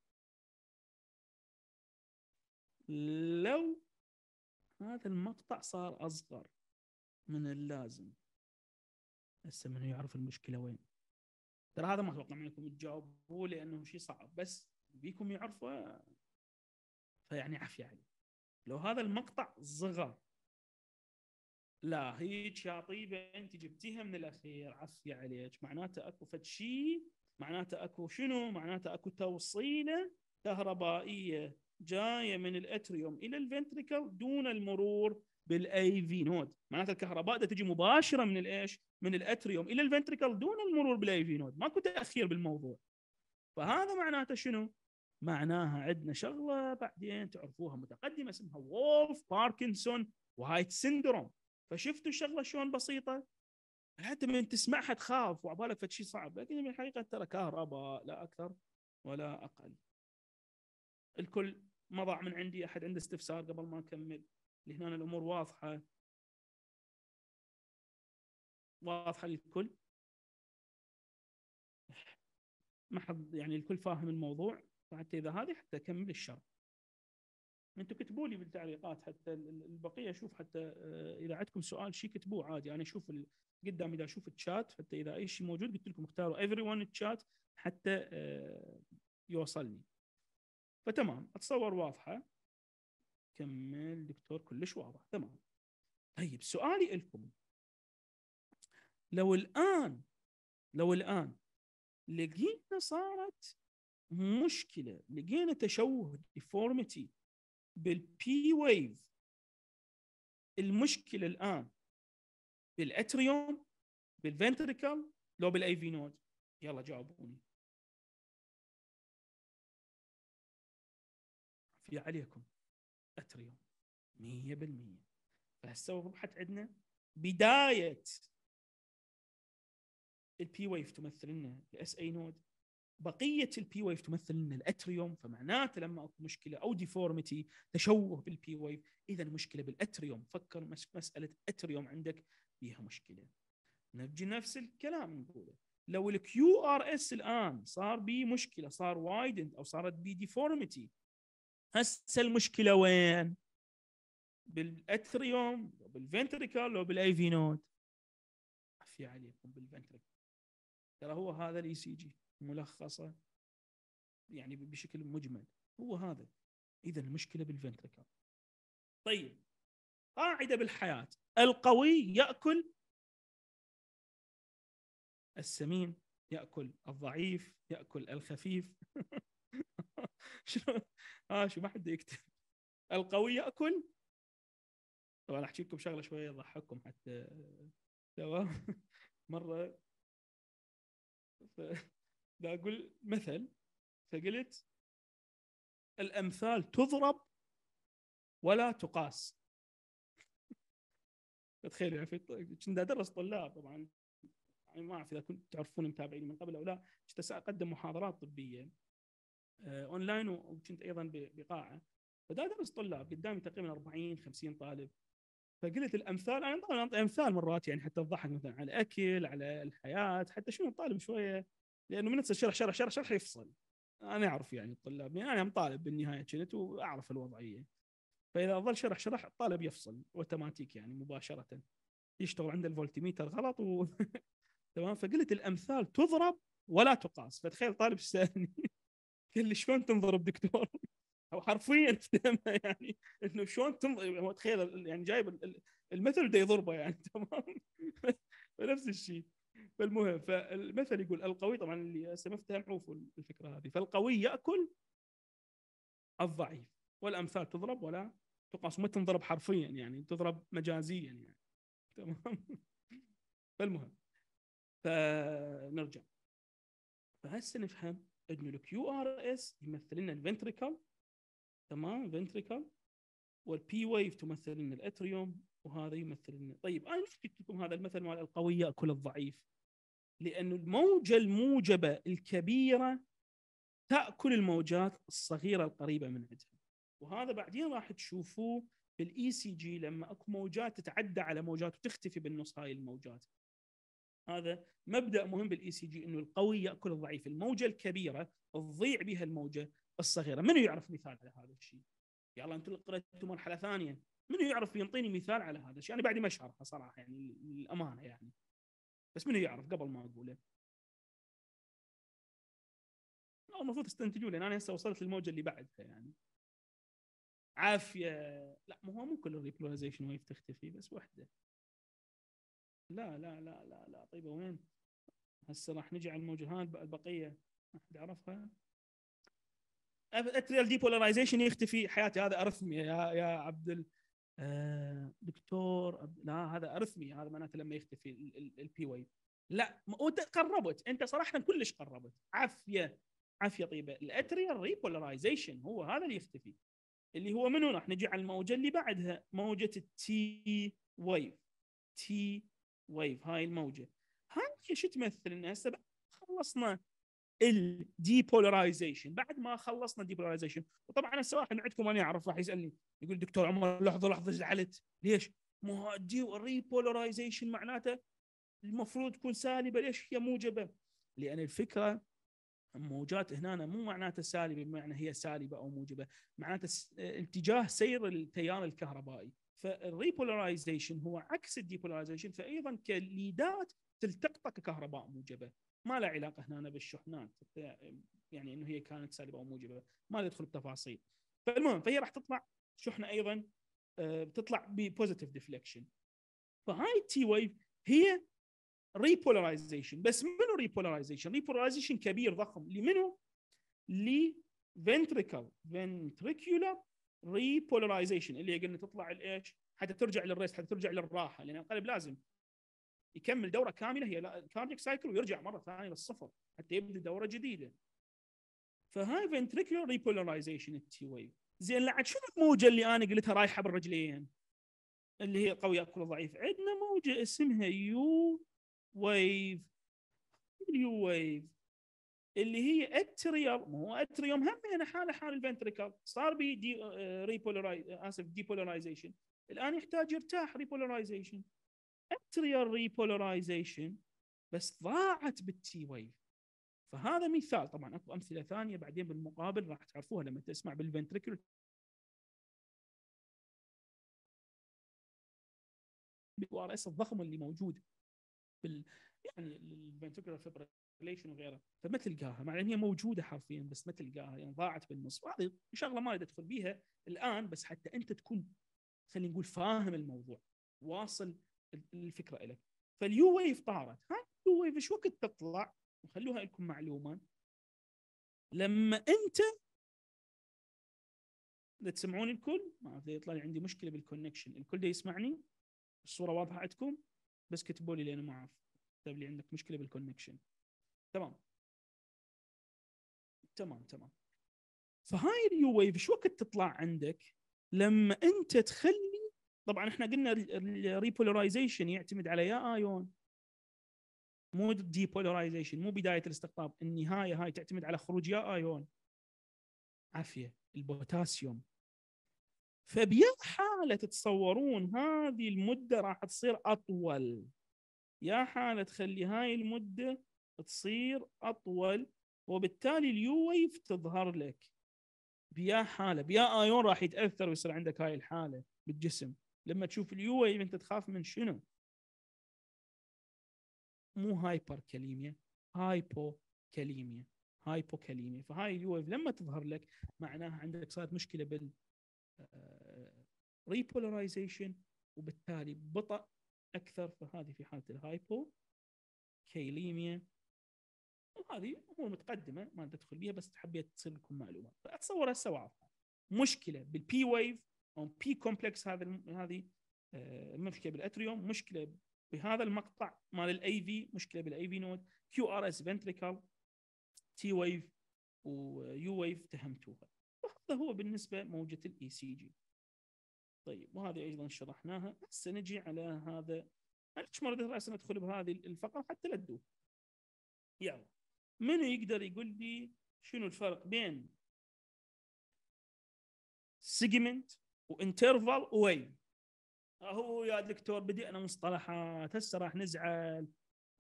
S1: لو هذا المقطع صار أصغر من اللازم. هسه من يعرف المشكلة وين؟ ترى هذا ما أتوقع منكم تجاوبوا لأنه شيء صعب بس بيكم يعرفه فيعني عافيه عليه. لو هذا المقطع صغر. لا هيك يا طيبة أنت جبتيها من الأخير عافيه عليك. معناته أكو فد شيء معناته اكو شنو؟ معناته اكو توصيلة كهربائية جاية من ال atrium إلى ال ventricle دون المرور بال AV node. معناته الكهرباء ده تجي مباشرة من الإيش؟ من ال atrium إلى ال ventricle دون المرور بال AV node. ماكو تأخير بالموضوع. فهذا معناته شنو؟ معناها عندنا شغلة بعدين تعرفوها متقدمة اسمها Wolff Parkinson White syndrome فشفتوا الشغلة شلون بسيطة؟ حتى من تسمعها تخاف وعبالك فد شيء صعب لكن بالحقيقة ترى كهرباء لا أكثر ولا أقل. الكل ما ضاع من عندي أحد عنده استفسار قبل ما أكمل لهنا الأمور واضحة. واضحة للكل. ما حد يعني الكل فاهم الموضوع فحتى إذا هذه حتى أكمل الشرح. أنتم كتبوا لي بالتعليقات حتى البقية أشوف حتى آه، إذا عندكم سؤال شيء كتبوه عادي أنا أشوف قدام إذا أشوف الشات حتى إذا أي شيء موجود قلت لكم اختاروا ايفري ون الشات حتى آه، يوصلني. فتمام أتصور واضحة. كمل دكتور كلش واضح. تمام. طيب سؤالي لكم. لو الآن لو الآن لقينا صارت مشكلة لقينا تشوه deformity بال P wave المشكلة الآن بال atrium بال ventricle لو بال AV node. يلا جاوبوني. عفي عليكم atrium 100% فهسه وضحت عندنا بداية. ال P wave تمثل لنا ال SA node. بقية ال P wave تمثل لنا ال atrium فمعناته لما أكو مشكلة أو deformity تشوه بال P wave إذا مشكله بال atrium. فكر مسألة atrium عندك. فيها مشكلة. نجي نفس الكلام نقوله. لو ال QRS الآن صار بي مشكلة صار widened أو صارت بي deformity هسه المشكلة وين؟ بال atrium بال ventricle لو بال AV node عفي عليكم بال ventricle ترى هو هذا ال ECG ملخصة؟ يعني بشكل مجمل. هو هذا. اذا المشكلة بال ventricle طيب. قاعدة بالحياة. القوي يأكل السمين يأكل الضعيف يأكل الخفيف. شنو آه شو ما حد يكتب. القوي يأكل. طبعا أحكي لكم شغلة شوية تضحككم حتى. تمام؟ مرة. ف... أقول مثل. فقلت الأمثال تضرب ولا تقاس. تخيل يعني في كنت أدرس طلاب طبعا. يعني ما أعرف إذا كنت تعرفون متابعيني من قبل أو لا كنت أقدم محاضرات طبية آه، أونلاين وكنت أيضا بقاعة. فدا أدرس طلاب قدامي تقريبا 40 50 طالب. فقلت الأمثال أنا طبعا أعطي أمثال مرات يعني حتى تضحك مثلا على الأكل على الحياة حتى شنو الطالب شوية لأنه من نفس الشرح شرح شرح شرح يفصل. أنا أعرف يعني الطلاب يعني أنا طالب بالنهاية كنت وأعرف الوضعية. فإذا ظل شرح شرح الطالب يفصل اوتوماتيك يعني مباشرة. يشتغل عند الفولتيميتر غلط و... تمام؟ فقلت الأمثال تضرب ولا تقاس. فتخيل طالب سالني قال لي شلون تنضرب دكتور؟ أو حرفيا يعني إنه شلون تنضرب هو تخيل يعني جايب المثل بده يضربه يعني تمام؟ فنفس الشيء. فالمهم فالمثل يقول القوي طبعا اللي هسه مفتهم عوفوا الفكرة هذه. فالقوي يأكل الضعيف والأمثال تضرب ولا تقاس ما تنضرب حرفيا يعني تضرب مجازيا يعني. تمام؟ فالمهم فنرجع. فهسه نفهم إنه ال QRS يمثل لنا ال ventricle تمام؟ ventricle وال P wave تمثل لنا ال atrium وهذا يمثل لنا. طيب أنا ليش جبت لكم هذا المثل مال القوي ياكل الضعيف؟ لأنه الموجة الموجبة الكبيرة تأكل الموجات الصغيرة القريبة من عندها وهذا بعدين راح تشوفوه في ال ECG لما أكو موجات تتعدى على موجات وتختفي بالنص هاي الموجات. هذا مبدأ مهم بال ECG إنه القوي يأكل الضعيف. الموجة الكبيرة تضيع بها الموجة الصغيرة. منو يعرف مثال على هذا الشيء؟ يلا أنتم قرأتوا مرحلة ثانية. منو يعرف ينطيني مثال على هذا الشيء؟ أنا بعدي ما اشرحه صراحة يعني للأمانة يعني. بس منو يعرف قبل ما أقوله؟ المفروض تستنتجوا لأن أنا هسه وصلت للموجة اللي بعدها يعني. عافية. لا مو هو مو كل ال repolarization wave تختفي بس وحدة. لا لا لا لا لا. طيب وين؟ هسه راح نجي على الموجات البقية. احد عرفها؟ atrial depolarization يختفي. حياتي هذا arrhythmia يا يا عبد ال... آه دكتور لا هذا arrhythmia هذا معناته لما يختفي ال P wave لا وانت قربت. أنت صراحة كلش قربت. عافية. عافية طيبة. ال atrial repolarization هو هذا اللي يختفي. اللي هو منو راح نجي على الموجة اللي بعدها؟ موجة ال T wave T wave هاي الموجة. هاي شو تمثل؟ ان هسه خلصنا ال depolarization بعد ما خلصنا ال depolarization وطبعا هسه واحد عندكم أنا أعرف راح يسألني. يقول دكتور عمر لحظة لحظة زعلت. ليش؟ مو repolarization معناته المفروض تكون سالبة. ليش هي موجبة؟ لأن الفكرة موجات هنا مو معناته سالبة بمعنى هي سالبة أو موجبة. معناته اتجاه سير التيار الكهربائي. فال repolarization هو عكس ال depolarization فايضا ك lead ات تلتقطه ككهرباء موجبة. ما له علاقة هنا بالشحنات يعني إنه هي كانت سالبة أو موجبة. ما ندخل بتفاصيل. فالمهم فهي راح تطلع شحنة أيضا آه، بتطلع ب positive deflection فهاي ال T wave هي repolarization بس منو repolarization؟ repolarization كبير ضخم لمنو؟ ل ventricle ventricular repolarization اللي قلنا تطلع الايش؟ حتى ترجع لل rest حتى ترجع للراحة لأن القلب لازم يكمل دورة كاملة هي cardiac cycle ويرجع مرة ثانية للصفر حتى يبدأ دورة جديدة. فهاي ventricular repolarization ال T wave. زين لعد شنو الموجة اللي أنا قلتها رايحة بالرجلين؟ اللي هي قوية أكل ضعيف، عندنا موجة اسمها U wave ال U wave اللي هي atrial مو هو atrium هم هنا حالة حال ال ventricle صار بي de repolarize آسف depolarization الآن يحتاج يرتاح repolarization atrial repolarization بس ضاعت بال T wave فهذا مثال. طبعا أكو أمثلة ثانية بعدين بالمقابل راح تعرفوها لما تسمع بال ventricle بال RS الضخم اللي موجود. بال يعني ال ventricular fibrillation وغيره فما تلقاها مع إن هي موجودة حرفيا بس ما تلقاها يعني ضاعت بالنص. وهذه شغلة ما أدخل بيها الآن بس حتى أنت تكون خلينا نقول فاهم الموضوع واصل الفكرة لك فال U wave طارت هاي ال U wave إيش وقت تطلع؟ وخلوها لكم معلومة. لما أنت إذا تسمعوني الكل ما يطلع لي عندي مشكلة بال connection الكل ده يسمعني؟ الصورة واضحة عندكم؟ بس كتبوا لي لأن ما أعرف. كتب لي عندك مشكلة بال connection تمام. تمام تمام. فهاي ال U wave شو وقت تطلع عندك لما أنت تخلي طبعا إحنا قلنا ال repolarization يعتمد على يا ايون مو depolarization مو بداية الاستقطاب النهاية هاي تعتمد على خروج يا ايون عافية البوتاسيوم. فبيا حالة تتصورون هذه المدة راح تصير أطول. يا حالة تخلي هاي المدة تصير أطول وبالتالي ال U wave تظهر لك. بيا حالة بيا آيون راح يتأثر ويصير عندك هاي الحالة بالجسم. لما تشوف ال U wave أنت تخاف من شنو؟ مو hyperkalemia hypokalemia hypokalemia فهاي ال U wave لما تظهر لك معناها عندك صارت مشكلة بال repolarization آه، وبالتالي بطء أكثر فهذه في حالة ال hypokalemia وهذه أمور متقدمة ما تدخل بها بس حبيت تصير لكم معلومات. فاتصور هسه واضحه مشكلة بال P wave أو P complex هذا هذه آه، مشكله بال atrium مشكلة بهذا المقطع مال ال AV مشكلة بال AV node QRS ventricle T wave و U wave فهمتوها وهذا هو بالنسبة موجة ال ECG طيب وهذه أيضا شرحناها. هسه نجي على هذا. معلش مرة راسا ندخل بهذه الفقرة؟ حتى لا تدوب يلا. منو يقدر يقول لي شنو الفرق بين segment و interval و wave هو يا دكتور بدينا مصطلحات. هسه راح نزعل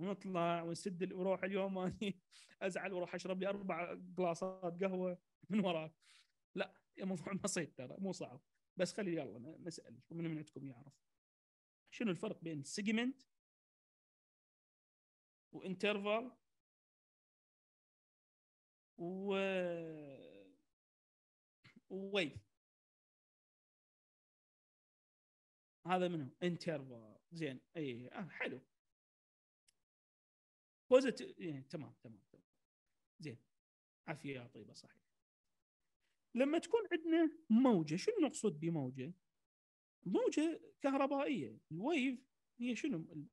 S1: ونطلع ونسد وروح اليوم. أزعل وأروح أشرب لي أربع glass ات قهوة من وراك. لا يا موضوع بسيط ترى مو صعب. بس خلي يلا نسأل من عندكم يعرف؟ شنو الفرق بين segment و interval و wave هذا منه interval زين. اي آه حلو. positive إيه تمام تمام تمام. زين. عافية يا طيبة صحيح. لما تكون عندنا موجة شنو نقصد بموجة؟ موجة كهربائية. ال wave هي شنو؟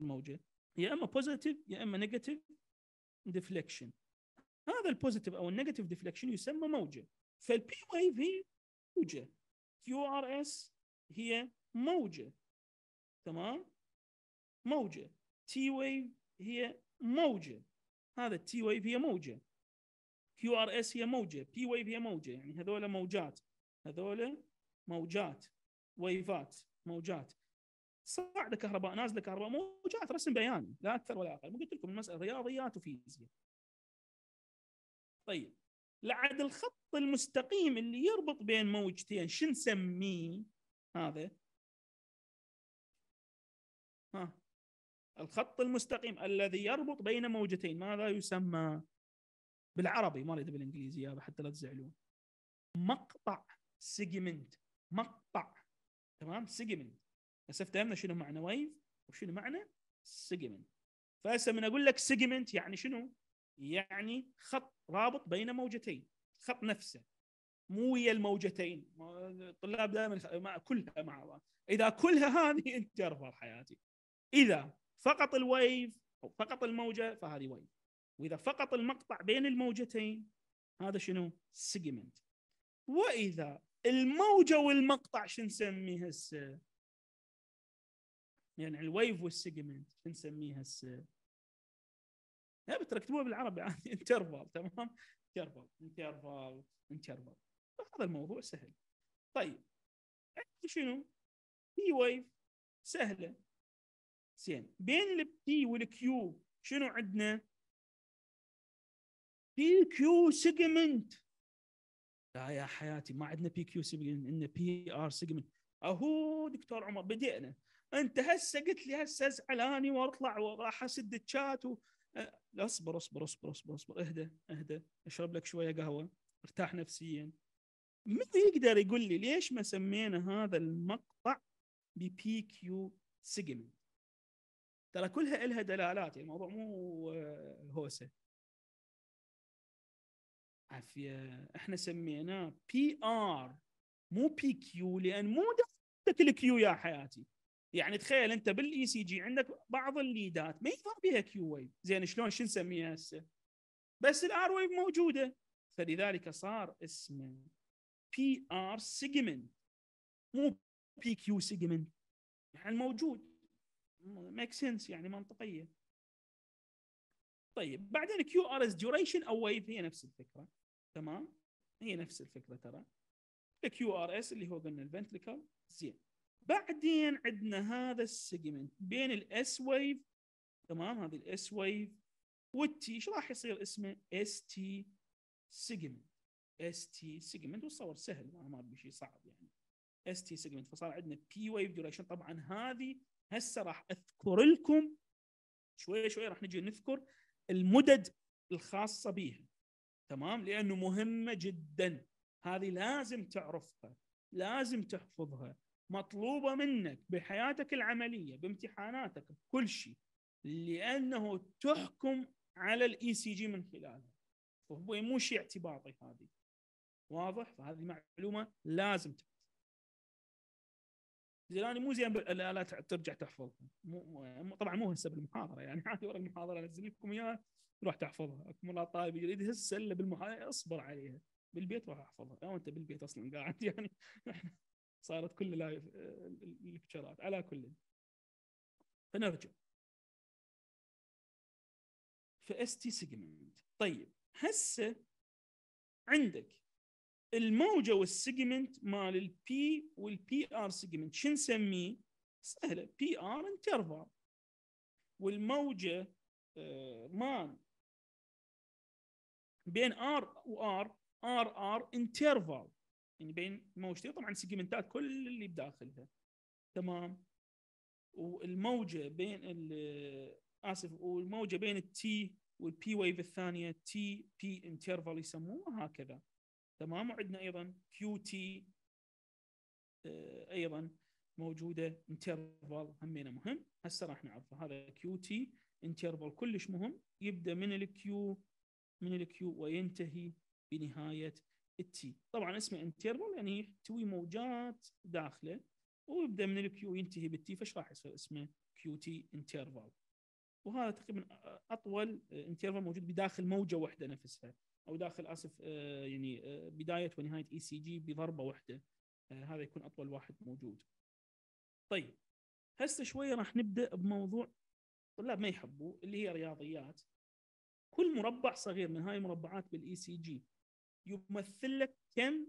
S1: الموجة؟ يا إما positive يا إما negative deflection هذا ال positive أو ال negative deflection يسمى موجة. فال P wave هي موجة. QRS هي موجة. تمام؟ موجة. T wave هي موجة. هذا ال T wave هي موجة. QRS هي موجة P wave هي موجة يعني هذول موجات هذول موجات wave ات موجات. صاعده كهرباء نازله كهرباء موجات رسم بياني لا أكثر ولا أقل. قلت لكم المسألة رياضيات وفيزياء. طيب لعد الخط المستقيم اللي يربط بين موجتين شو نسميه هذا؟ ها الخط المستقيم الذي يربط بين موجتين ماذا يسمى؟ بالعربي ما اريد بالإنجليزي هذا حتى لا تزعلون. مقطع segment مقطع تمام؟ segment هسه فهمنا شنو معنى wave وشنو معنى segment فهسه من أقول لك segment يعني شنو؟ يعني خط رابط بين موجتين خط نفسه. مو ويا الموجتين. الطلاب دائما كلها مع بعض. إذا كلها هذه أنت ارفع حياتي إذا فقط ال wave أو فقط الموجة فهذه wave وإذا فقط المقطع بين الموجتين هذا شنو؟ segment وإذا الموجة والمقطع شو نسميه هسه؟ يعني ال wave وال segment شو نسميه هسه؟ لا بتركتبوها بالعربي عادي interval تمام؟ interval interval interval هذا الموضوع سهل طيب شنو؟ P wave سهلة زين بين ال P وال Q شنو عندنا؟ PQ segment لا يا حياتي ما عندنا PQ segment عندنا PR segment أهو دكتور عمر بدينا. أنت هسه قلت لي هسه زعلاني واطلع وراح أسد الشات و... أه، أصبر أصبر أصبر أصبر أصبر. اهدى اهدى. أشرب لك شوية قهوة. ارتاح نفسيا. من يقدر يقول لي ليش ما سمينا هذا المقطع ب PQ segment ترى كلها لها دلالات يعني الموضوع مو آه، هوسة. عافيه إحنا سميناه PR مو PQ لأن مو دفتك ال Q يا حياتي. يعني تخيل أنت بال ECG عندك بعض ال lead ات ما يظهر بها Q wave زين شلون؟ شو نسميها هسه؟ بس ال R wave موجودة. فلذلك صار اسمه PR segment مو PQ segment يعني موجود. make sense يعني منطقية. طيب بعدين QRS duration أو wave هي نفس الفكرة. تمام؟ هي نفس الفكرة ترى. ال QRS اللي هو قلنا ال ventricle زين. بعدين عندنا هذا ال segment بين ال S wave تمام؟ هذه ال S wave وال T إيش راح يصير اسمه؟ ST segment ST segment والصور سهل ما ما بشيء صعب يعني. ST segment فصار عندنا P wave duration طبعا هذه هسه راح أذكر لكم شوي شوي راح نجي نذكر المدد الخاصة بها تمام؟ لأنه مهمة جدا. هذه لازم تعرفها لازم تحفظها. مطلوبة منك بحياتك العملية بامتحاناتك بكل شيء لأنه تحكم على ال ECG من خلالها. فهو مو شيء اعتباطي هذه. واضح؟ فهذه معلومة لازم تعرف زين مو زين لا, لا ترجع تحفظها. مو طبعا مو هسه بالمحاضرة يعني. عادي ورا المحاضرة أنزل لكم إياها. تروح تحفظها. لا طالب يريد هسه الا بالمحاضره أصبر عليها. بالبيت راح أحفظها. أو انت بالبيت أصلا قاعد يعني. صارت كل live ال lectureات على كل. فنرجع. في ST segment طيب هسه عندك الموجة وال segment مال ال P وال PR segment شو نسميه؟ سهلة. PR interval والموجة آه، مال بين R و R RR interval يعني بين موجتين. طبعا segmentات كل اللي بداخلها. تمام؟ والموجة بين آسف والموجة بين ال T وال P wave الثانية TP interval يسموها هكذا. تمام؟ وعندنا أيضا QT آه، أيضا موجودة interval همينه مهم. هسه راح نعرفه. هذا QT interval كلش مهم. يبدأ من ال Q من ال Q وينتهي بنهاية ال T طبعا اسمه interval يعني يحتوي موجات داخله ويبدأ من ال Q ينتهي بال T فايش راح يصير اسمه QT interval وهذا تقريبا أطول interval موجود بداخل موجة واحدة نفسها أو داخل آسف آه، يعني آه، بداية ونهاية ECG بضربة واحدة. آه، هذا يكون أطول واحد موجود. طيب هسه شوية راح نبدأ بموضوع طلاب ما يحبوه اللي هي رياضيات. كل مربع صغير من هاي المربعات بال ECG يمثل لك كم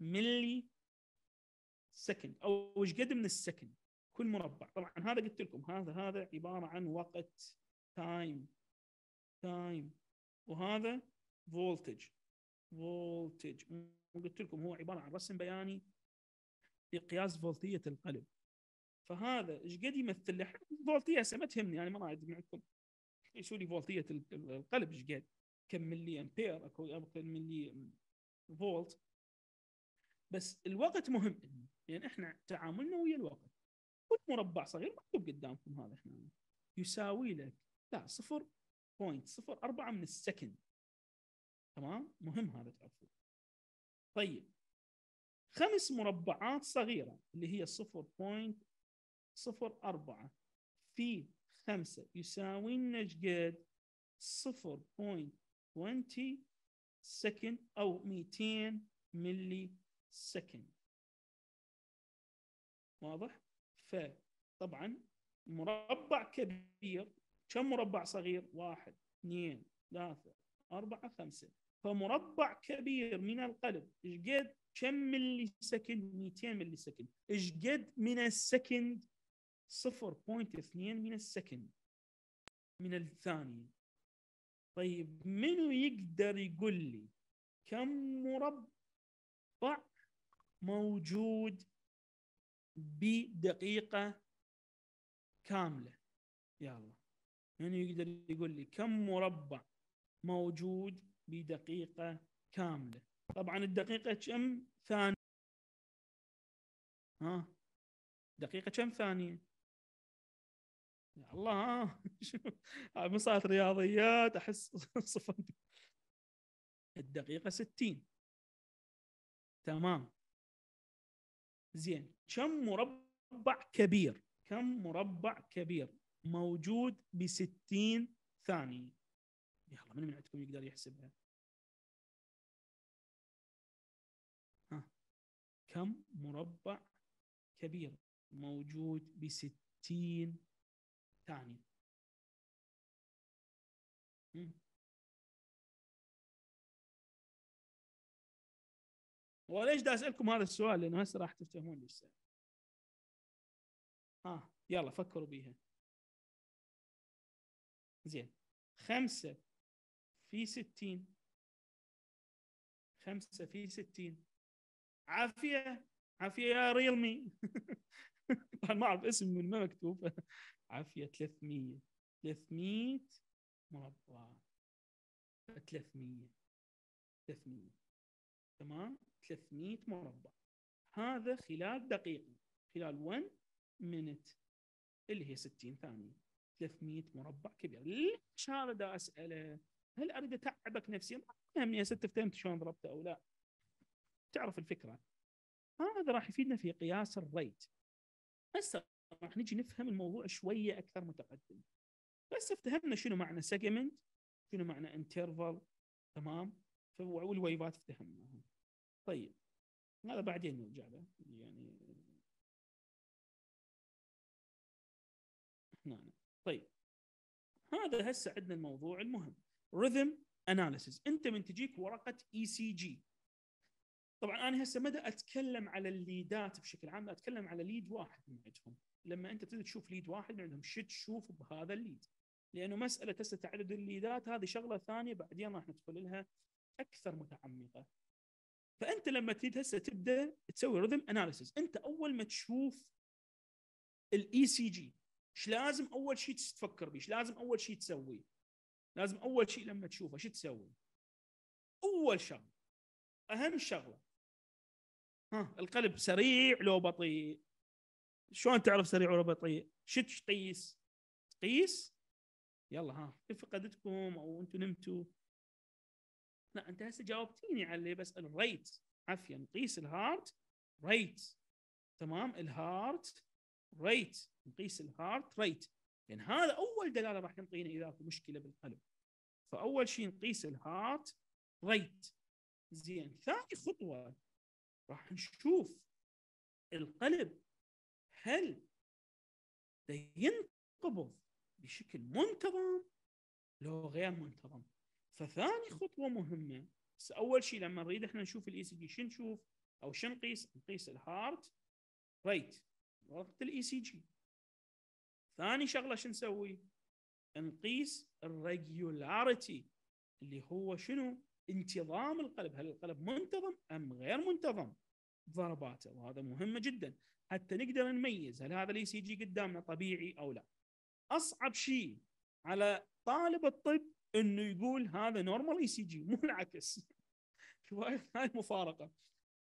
S1: millisecond أو إيش قد من ال second كل مربع. طبعا هذا قلت لكم هذا هذا عبارة عن وقت time time وهذا فولتج فولتج قلت لكم هو عبارة عن رسم بياني لقياس فولتية القلب. فهذا إيش قد يمثل لي؟ فولتية هسه ما تهمني يعني ما راح عندكم يسوي لي فولتية القلب إيش قد كم ملي أمبير؟ أكو كم ملي فولت. بس الوقت مهم. يعني إحنا تعاملنا ويا الوقت. كل مربع صغير مكتوب قدامكم هذا إحنا. يساوي لك لا 0.04 من ال second تمام؟ مهم هذا تعرفوه طيب. خمس مربعات صغيرة اللي هي 0.04 في 5 يساوي لنا قد 0.20 second أو 200 millisecond واضح؟ فطبعا مربع كبير. كم مربع صغير؟ واحد اثنين ثلاثة أربعة خمسة. فمربع كبير من القلب إيش قد؟ كم millisecond 200 millisecond إيش قد من ال second؟ 0.2 من ال second من الثانية طيب منو يقدر يقول لي كم مربع موجود بدقيقة كاملة؟ يلا. منو يقدر يقول لي كم مربع موجود بدقيقة كاملة؟ طبعا الدقيقة كم ثانية؟ ها؟ دقيقة كم ثانية؟ يا الله. من صارت رياضيات أحس صفر الدقيقة 60 تمام. زين. كم مربع كبير؟ كم مربع كبير موجود ب 60 ثانية؟ يلا من من عندكم يقدر يحسبها. ها. كم مربع كبير موجود ب 60 مم. وليش دا أسألكم هذا السؤال؟ لأنه هسه راح تفتهمون ليش. ها يلا فكروا بيها. زين. خمسة في ستين. خمسة في ستين. عافية. عافية يا ريلمي. ما أعرف اسم من ما مكتوب. عافية 300 300 مربع. 300 300 تمام؟ 300 مربع. هذا خلال دقيقة. خلال 1 مينت اللي هي 60 ثانية. 300 مربع كبير. ليش هذا دا أسأله؟ هل أريد أتعبك نفسيا؟ ما يهمني هسه فهمت شلون ضربته أو لا. تعرف الفكرة؟ هذا راح يفيدنا في قياس ال rate. هسه راح نجي نفهم الموضوع شوية أكثر متقدم. بس افتهمنا شنو معنى segment شنو معنى interval تمام؟ وال waveات افتهمناها طيب هذا بعدين نرجع له يعني. هنا طيب هذا هسه عندنا الموضوع المهم. rhythm analysis أنت من تجيك ورقة ECG طبعا أنا هسه مدى أتكلم على ال leadات بشكل عام أتكلم على lead واحد من عندهم. لما أنت تبدا تشوف lead واحد من عندهم شو تشوف بهذا ال lead لأنه مسألة هسه تعدد ال leadات هذه شغلة ثانية بعدين راح ندخل لها أكثر متعمقة. فأنت لما تريد هسه تبدأ تسوي rhythm analysis أنت أول ما تشوف ال ECG إيش لازم أول شيء تفكر به إيش لازم أول شيء تسوي؟ لازم أول شيء لما تشوفه شو تسوي؟ أول شغلة أهم شغلة. ها القلب سريع لو بطيء. شلون تعرف سريع ولا بطيء شو تقيس. تقيس؟ يلا ها كيف فقدتكم أو أنتم نمتوا؟ لا أنت هسه جاوبتيني على اللي بسال ال rate عافيه نقيس ال heart rate تمام؟ ال heart rate نقيس ال heart rate لأن هذا أول دلالة راح ينطينا إذا أكو مشكلة بالقلب. فأول شيء نقيس ال heart rate زين ثاني خطوة راح نشوف القلب هل ينقبض بشكل منتظم؟ لو غير منتظم. فثاني خطوة مهمة. أول شيء لما نريد إحنا نشوف ال ECG شو نشوف؟ أو شو نقيس؟ نقيس ال heart rate ضغط ال ECG ثاني شغلة شو نسوي؟ نقيس ال regularity اللي هو شنو؟ انتظام القلب. هل القلب منتظم أم غير منتظم؟ ضرباته وهذا مهم جدا. حتى نقدر نميز هل هذا ال ECG قدامنا طبيعي أو لا. أصعب شيء على طالب الطب إنه يقول هذا normal ECG مو العكس. هاي المفارقه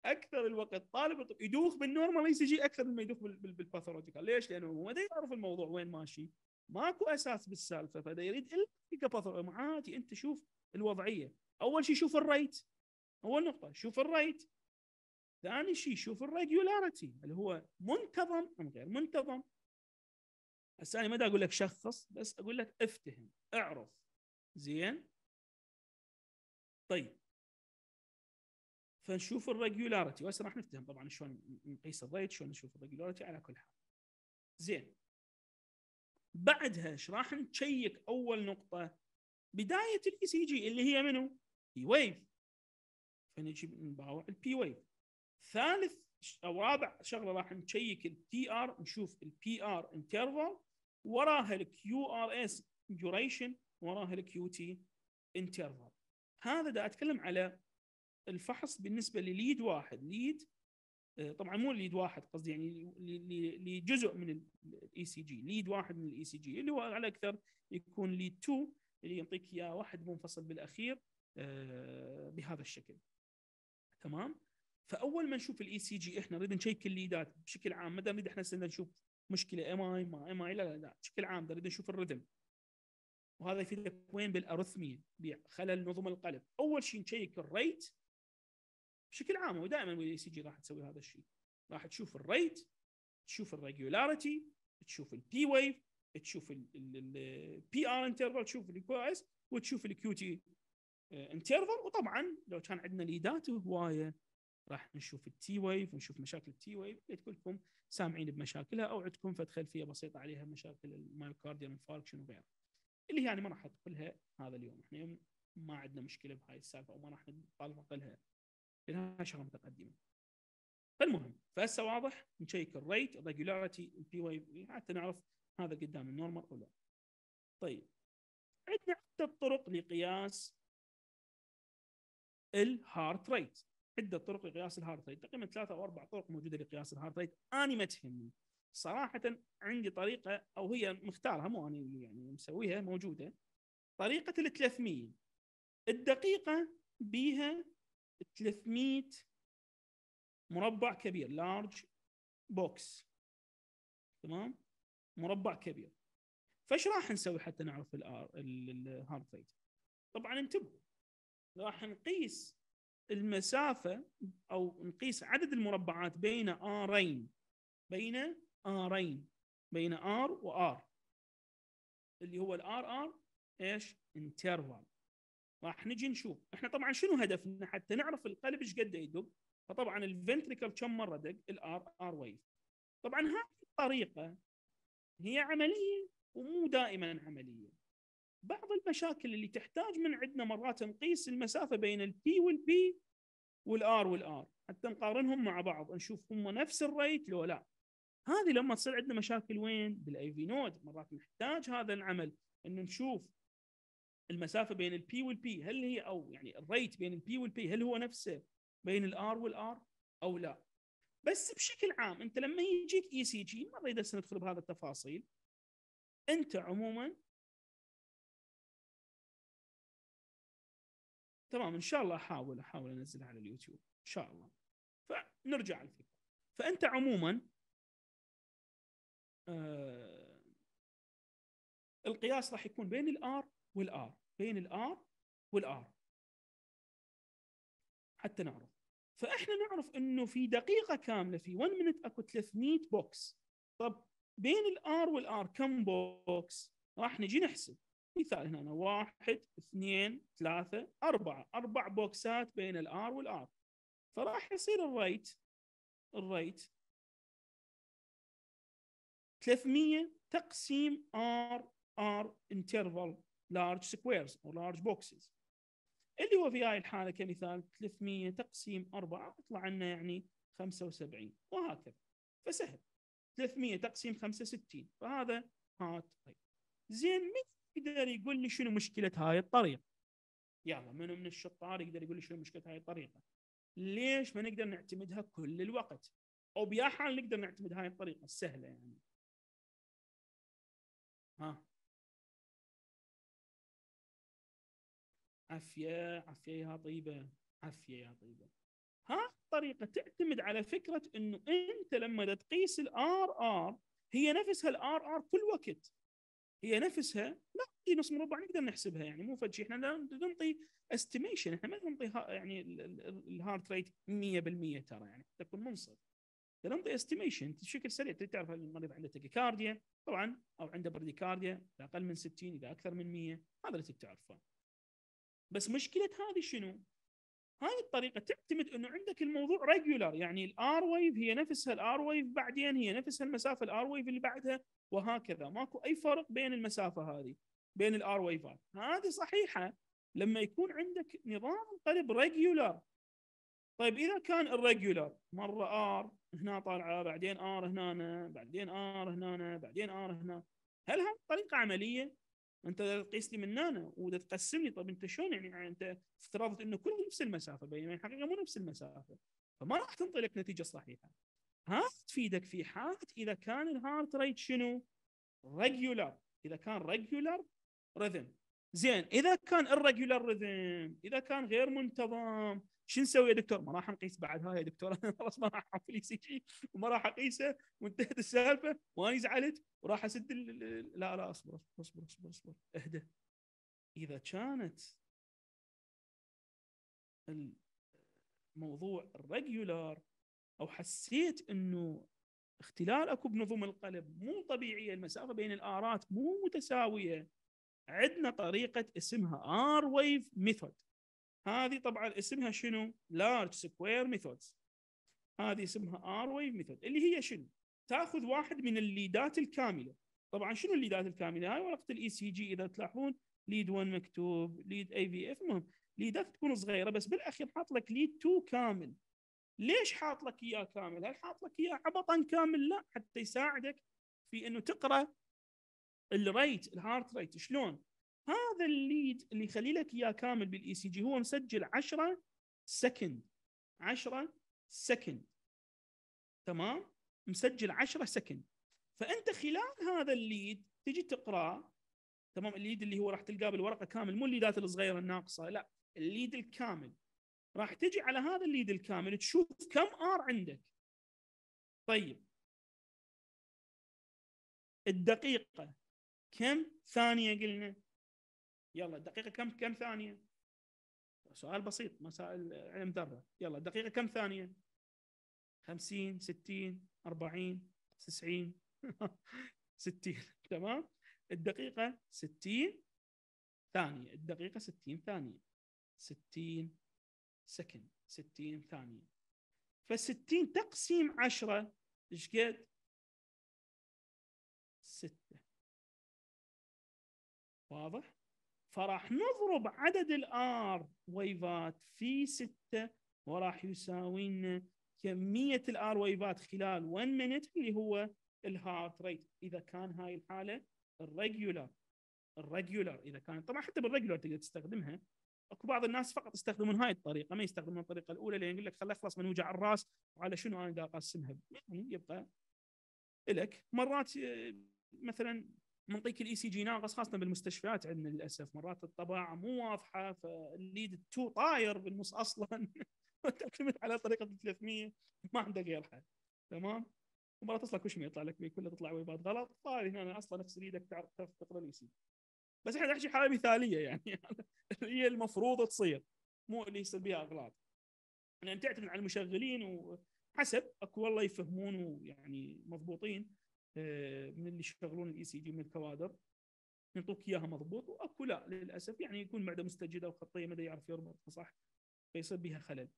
S1: أكثر الوقت طالب الطب يدوخ بال normal ECG أكثر مما يدوخ بال pathological ليش؟ لأنه هو ما يعرف الموضوع وين ماشي. ماكو أساس بالسالفة فدا يريد إلا عادي أنت شوف الوضعية. أول شيء شوف ال rate أول نقطة شوف ال rate ثاني شيء شوف ال regularity اللي هو منتظم أم غير منتظم. هسه أنا ما أقول لك شخص بس أقول لك افتهم اعرف. زين؟ طيب. فنشوف ال regularity. وهسه راح نفتهم طبعا شلون نقيس ال rate شلون نشوف ال regularity على كل حال. زين. بعدها إيش راح نشيك أول نقطة؟ بداية ال ECG اللي هي منو؟ P wave فنجي نباوع ال P wave ثالث أو رابع شغلة راح نشيك ال PR نشوف ال PR interval وراها ال QRS duration وراها ال QT interval هذا دا أتكلم على الفحص بالنسبة لل lead واحد. lead آه، طبعا مو lead واحد قصدي يعني لجزء من ال ECG lead واحد من ال ECG اللي هو على أكثر يكون lead 2 اللي يعطيك اياه واحد منفصل بالأخير آه، بهذا الشكل. تمام؟ فأول ما نشوف ال ECG إحنا نريد نشيك ال leadات بشكل عام ما نريد إحنا نشوف مشكلة MI ما MI لا لا لا بشكل عام نريد نشوف ال rhythm وهذا يفيدك وين؟ بال arrhythmia بخلل نظم القلب. أول شيء نشيك ال rate بشكل عام ودائما ال ECG راح تسوي هذا الشيء راح تشوف ال rate تشوف ال regularity تشوف ال P wave تشوف ال PR interval تشوف ال QRS وتشوف ال QT interval وطبعا لو كان عندنا leadات هوايه راح نشوف ال T wave ونشوف مشاكل ال T wave اللي كلكم سامعين بمشاكلها أو عندكم فد خلفية بسيطة عليها مشاكل ال myocardial infarction وغيرها. اللي هي يعني ما راح أدخلها هذا اليوم. إحنا ما عندنا مشكلة بهاي السالفة أو ما راح نطالب لها لأنها شغلة متقدمة. فالمهم فهسه واضح نشيك ال rate ال regularity ال P wave حتى نعرف هذا قدام ال normal أو لا. طيب. عندنا عدة طرق لقياس ال heart rate عدة طرق لقياس ال heart rate. تقريبا ثلاثة أو أربع طرق موجودة لقياس ال heart rate. أنا ما تهمني. صراحة عندي طريقة أو هي مختارها مو أنا يعني مسويها موجودة. طريقة ال 300 الدقيقة بيها 300 مربع كبير large box تمام؟ مربع كبير. فايش راح نسوي حتى نعرف ال heart rate؟ طبعا انتبهوا. راح نقيس المسافة أو نقيس عدد المربعات بين R ين بين R ين بين R و R اللي هو ال RR إيش؟ interval راح نجي نشوف. إحنا طبعا شنو هدفنا؟ حتى نعرف القلب إيش قد يدق. فطبعا ال ventricle كم مرة دق؟ ال R R wave طبعا هذه الطريقة هي عملية ومو دائما عملية. بعض المشاكل اللي تحتاج من عندنا مرات نقيس المسافة بين البي والبي والار والار حتى نقارنهم مع بعض نشوف هم نفس ال rate لو لا. هذه لما تصير عندنا مشاكل وين؟ بال AV node مرات نحتاج هذا العمل إنه نشوف المسافة بين ال P وال P هل هي أو يعني ال rate بين ال P وال P هل هو نفسه بين ال R وال R أو لا؟ بس بشكل عام أنت لما يجيك ECG ما أريد ندخل بهذا التفاصيل. أنت عموما تمام إن شاء الله احاول أحاول انزلها على اليوتيوب إن شاء الله. فنرجع الفكرة فأنت عموما آه القياس راح يكون بين ال R وال R بين ال R وال R حتى نعرف. فإحنا نعرف إنه في دقيقة كاملة في 1 minute أكو 300 box طب بين ال R وال R كم box راح نجي نحسب. مثال هنا واحد اثنين ثلاثة أربعة. أربع boxات بين ال R وال R فراح يصير ال rate ال rate 300 تقسيم RR interval large squares أو large boxes اللي هو في هاي الحالة كمثال 300 تقسيم 4 يطلع لنا يعني 75 وهكذا. فسهل. 300 تقسيم 65 فهذا هات طيب زين من يقدر يقول لي شنو مشكلة هاي الطريقة. يلا منو من الشطار يقدر يقول لي شنو مشكلة هاي الطريقة؟ ليش ما نقدر نعتمدها كل الوقت؟ أو بيا حال نقدر نعتمد هاي الطريقة؟ السهله يعني. ها. عافية عافية يا طيبة عافية يا طيبة. ها؟ الطريقة تعتمد على فكرة إنه أنت لما تقيس ال RR هي نفسها ال RR كل وقت. هي نفسها لا نص مربع نقدر نحسبها يعني مو فد شيء إحنا نعطي estimation إحنا ما نعطي يعني ال heart rate 100% ترى يعني تكون منصف نعطي estimation بشكل سريع تعرف هل المريض عنده tachycardia طبعا أو عنده bradycardia إذا أقل من 60 إذا أكثر من 100 هذا اللي تعرفه. بس مشكلة هذه شنو؟ هاي الطريقة تعتمد إنه عندك الموضوع regular يعني ال R wave هي نفسها ال R wave بعدين هي نفسها المسافة ال R wave اللي بعدها. وهكذا. ماكو أي فرق بين المسافة هذه بين ال R wave ات هذه صحيحة. لما يكون عندك نظام القلب regular طيب إذا كان irregular مرة R هنا طالعة بعدين R هنا بعدين R هنا بعدين R هنا. هل هذه طريقة عملية؟ أنت تقيس لي من هنا وتقسم لي طب أنت شلون يعني أنت افترضت إنه كله نفس المسافة بينما الحقيقة مو نفس المسافة. فما راح تنطي لك نتيجة صحيحة. ها؟ تفيدك في حاله إذا كان ال heart rate شنو؟ regular إذا كان regular rhythm زين إذا كان irregular rhythm إذا كان غير منتظم شو نسوي يا دكتور؟ ما راح نقيس بعد هاي يا دكتور. خلاص ما راح اعمل ECG وما راح أقيسه وانتهت السالفة. وأنا زعلت وراح أسد لا لا أصبر أصبر أصبر أصبر. اهدى. إذا كانت الموضوع irregular أو حسيت إنه اختلال أكو بنظم القلب مو طبيعية المسافة بين ال R ات مو متساوية عندنا طريقة اسمها R wave method هذه طبعا اسمها شنو؟ large square methods هذه اسمها R wave method اللي هي شنو؟ تأخذ واحد من ال lead ات الكاملة طبعا شنو ال lead ات الكاملة؟ هاي ورقه ال ECG إذا تلاحظون lead 1 مكتوب lead aVF المهم lead ات تكون صغيرة بس بالأخير حاط لك lead 2 كامل ليش حاط لك إياه كامل؟ هل حاط لك إياه عبطا كامل؟ لا حتى يساعدك في إنه تقرأ ال rate ال heart rate شلون؟ هذا ال lead اللي يخلي لك إياه كامل بال ECG هو مسجل 10 second 10 second تمام؟ مسجل 10 second فأنت خلال هذا ال lead تجي تقرأ تمام ال lead اللي هو راح تلقاه بالورقة كامل مو ال lead ات الصغيرة الناقصة لا ال lead الكامل راح تجي على هذا ال lead الكامل تشوف كم R عندك. طيب. الدقيقة كم ثانية قلنا؟ يلا الدقيقة كم كم ثانية؟ سؤال بسيط مسائل علم ذرة. يلا الدقيقة كم ثانية؟ 50 60 40 90 60 تمام؟ الدقيقة 60 ثانية. الدقيقة 60 ثانية. 60 سكند 60 ثانية. ف60 تقسيم 10 إيش قد؟ 6 واضح؟ فراح نضرب عدد الآر ويفات في 6 وراح يساوي لنا كمية ال R wave ات خلال 1 minute اللي هو ال heart rate إذا كان هاي الحالة irregular irregular إذا كان طبعا حتى بال regular تقدر تستخدمها. اكو بعض الناس فقط يستخدمون هاي الطريقة ما يستخدمون الطريقة الأولى لأن يقول لك خليه يخلص من وجع الرأس وعلى شنو أنا دا أقسمها؟ يعني يبقى لك مرات آه، مثلا منطيك ال ECG ناقص خاصة بالمستشفيات عندنا للأسف. مرات الطباعة مو واضحة فال lead ال two طاير بالنص أصلا. تعتمد على طريقة 300 ما عنده غير حل تمام؟ ومرات تصلك وش يطلع لك كلها تطلع wave ات غلط. طالع هنا أصلا نفس إيدك تعرف تقرأ ال ECG بس إحنا نحكي حاله مثالية يعني. هي المفروض تصير. مو اللي يصير بها أغلاط. لأن تعتمد على المشغلين وحسب أكو والله يفهمون ويعني مضبوطين آه، من اللي يشغلون ال ECG من الكوادر. يعطوك إياها مضبوط وأكو لا للأسف يعني يكون معدة مستجدة وخطية ما يعرف يربط صح فيصير بها خلل.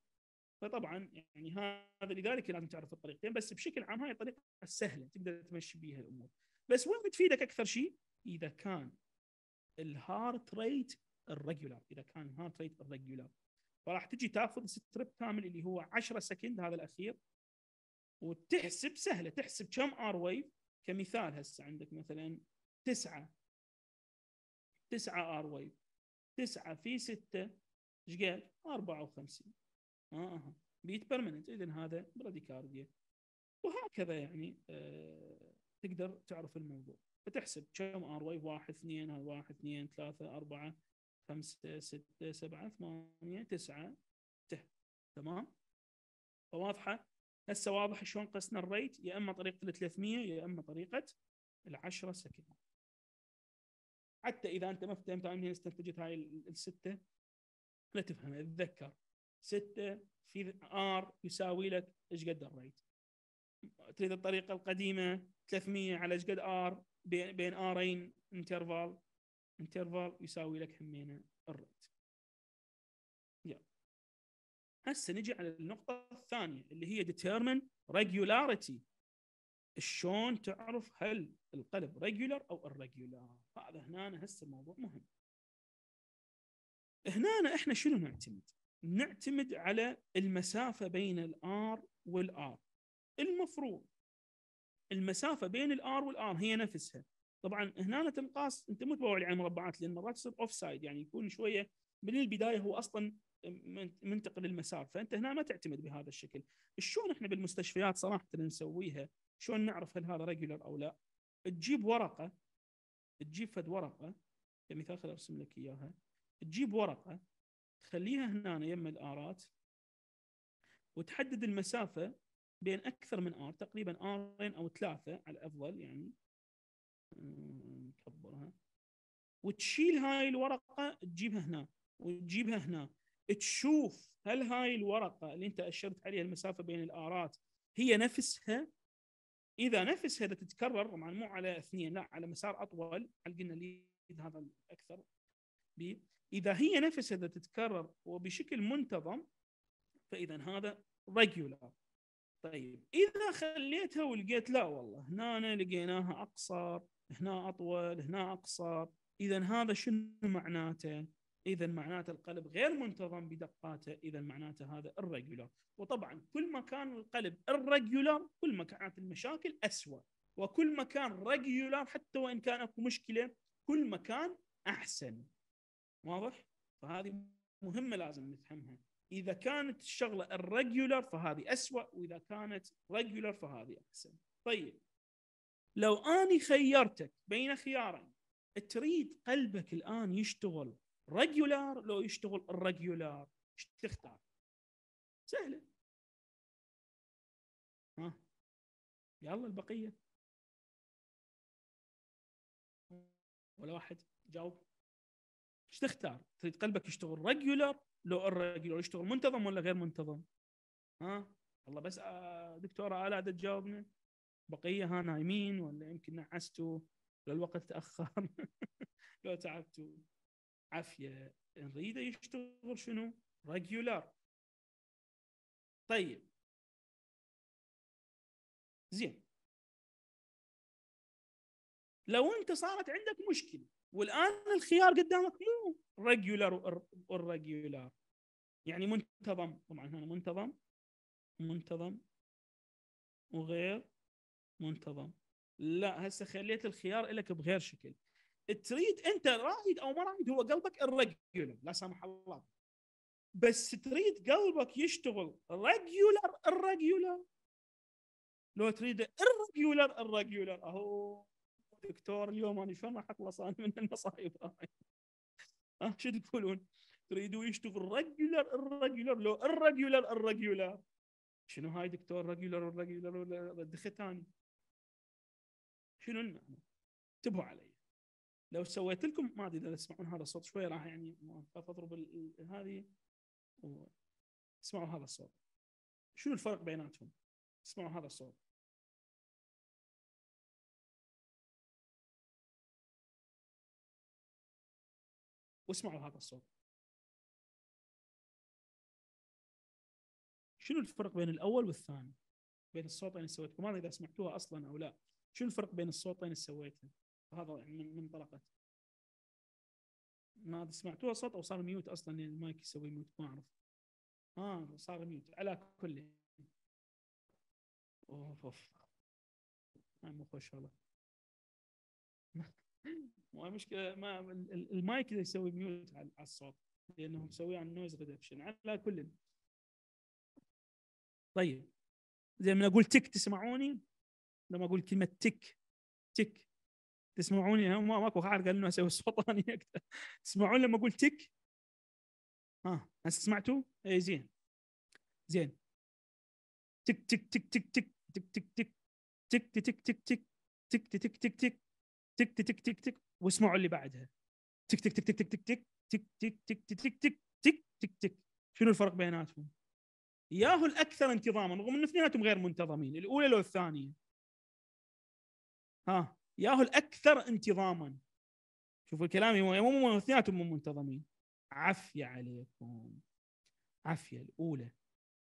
S1: فطبعا يعني هذا لذلك لازم تعرف الطريقتين بس بشكل عام هاي الطريقة السهله تقدر تمشي بها الأمور. بس وين بتفيدك أكثر شيء؟ إذا كان ال heart rate irregular إذا كان ال heart rate irregular فراح تجي تأخذ strip كامل اللي هو 10 second هذا الأخير وتحسب سهلة. تحسب كم R wave كمثال هسه عندك مثلا تسعة. تسعة R wave تسعة في ستة إيش قال؟ 54 آه. beat per minute اذا هذا bradycardia وهكذا يعني آه تقدر تعرف الموضوع. فتحسب كم R wave واحد اثنين هذا واحد اثنين ثلاثة أربعة خمسة ستة سبعة ثمانية تسعة ته. تمام؟ فواضحة؟ هسه واضح شلون قسنا ال rate؟ يا إما طريقة ال 300 يا إما طريقة ال 10 second. حتى إذا أنت ما فهمت منين استنتجت هاي الستة لا تفهم أتذكر. ستة في R يساوي لك إيش قد ال rate؟ تريد الطريقة القديمة 300 على إيش قد R بين R ين interval interval يساوي لك همينه ال rate. يلا. هسه نجي على النقطة الثانية اللي هي determine regularity. شلون تعرف هل القلب regular أو irregular هذا هنا هسه موضوع مهم. هنا إحنا شنو نعتمد؟ نعتمد على المسافة بين ال R وال R. المفروض المسافة بين ال R وال R هي نفسها. طبعا هنا تنقاس أنت مو تبوع على المربعات لأن مرات تصير off side يعني يكون شوية من البداية هو أصلا منتقل المسار فأنت هنا ما تعتمد بهذا الشكل. شلون إحنا بالمستشفيات صراحة نسويها؟ شلون نعرف هل هذا regular أو لا؟ تجيب ورقة تجيب فد ورقة كمثال خل أرسم لك إياها. تجيب ورقة تخليها هنا يم ال R ات وتحدد المسافة بين أكثر من R تقريبا R ين أو ثلاثة على الافضل يعني. نكبرها وتشيل هاي الورقة تجيبها هنا وتجيبها هنا. تشوف هل هاي الورقة اللي أنت أشرت عليها المسافة بين ال R ات هي نفسها؟ إذا نفسها إذا تتكرر طبعا مو على اثنين لا على مسار أطول. على قلنا lead هذا الأكثر؟ إذا هي نفسها إذا تتكرر وبشكل منتظم فاذا هذا regular طيب إذا خليتها ولقيت لا والله هنا لقيناها أقصر هنا أطول هنا أقصر اذا هذا شنو معناته؟ اذا معناته القلب غير منتظم بدقاته اذا معناته هذا irregular وطبعا كل ما كان القلب irregular كل ما كانت المشاكل اسوء وكل ما كان regular حتى وإن كان أكو مشكلة كل ما كان أحسن واضح؟ فهذه مهمة لازم نفهمها إذا كانت الشغلة irregular فهذه اسوء وإذا كانت regular فهذه أحسن. طيب. لو أني خيرتك بين خيارين تريد قلبك الآن يشتغل regular لو يشتغل irregular إيش تختار؟ سهلة. ها. يلا البقية. ولا واحد. جاوب. إيش تختار؟ تريد قلبك يشتغل regular لو irregular يشتغل منتظم ولا غير منتظم؟ ها؟ والله بس آه، دكتوره آلاء تجاوبنا بقية ها نايمين ولا يمكن نعستوا؟ لو الوقت تأخر. لو تعبتوا. عافية. نريده يشتغل شنو؟ regular طيب. زين. لو انت صارت عندك مشكلة والآن الخيار قدامك مو regular و irregular يعني منتظم. طبعا هنا منتظم منتظم وغير منتظم. لا هسه خليت الخيار لك بغير شكل. تريد أنت رايد أو ما رايد هو قلبك irregular لا سمح الله. بس تريد قلبك يشتغل regular irregular لو تريد irregular irregular أهو دكتور اليوم أنا شلون راح أخلص أنا من المصايب ها شو تقولون؟ تريدوا يشتغل regular irregular لو irregular irregular شنو هاي دكتور regular irregular ولا ثاني شنو المعنى؟ انتبهوا علي لو سويت لكم ما أدري إذا تسمعون هذا الصوت شوي راح يعني أضرب هذه اسمعوا هذا الصوت شنو الفرق بيناتهم؟ اسمعوا هذا الصوت واسمعوا هذا الصوت. شنو الفرق بين الأول والثاني؟ بين الصوتين اللي سويتكم. ما أدري إذا سمعتوها أصلا أو لا. شنو الفرق بين الصوتين اللي سويتهم؟ هذا من منطلقه ما سمعتوها صوت أو صار mute أصلا يعني المايك يسوي mute ما أعرف. آه صار mute. على كل. أوف أوف. مو خوش والله مو مشكله ما المايك يسوي mute على الصوت لأنه مسوي عن noise reduction على كل طيب زي ما أقول تك تسمعوني لما أقول كلمه تك تك تسمعوني ما ماكو حركه انه أسوي صوت ثاني تسمعون لما أقول تك ها هسه سمعتوا؟ اي زين زين تك تك تك تك تك تك تك تك تك تك تك تك تك تك تك تك تك تك تك تك واسمعوا اللي بعدها تك تك تك تك تك تك تك تك تك تك تك تك تك تك تك شنو الفرق بيناتهم؟ ياهو الاكثر انتظاما رغم ان اثنيناتهم غير منتظمين الاولى لو الثانية ها ياهو الاكثر انتظاما شوفوا الكلام مو اثنيناتهم مو منتظمين عافيه عليكم عافيه الاولى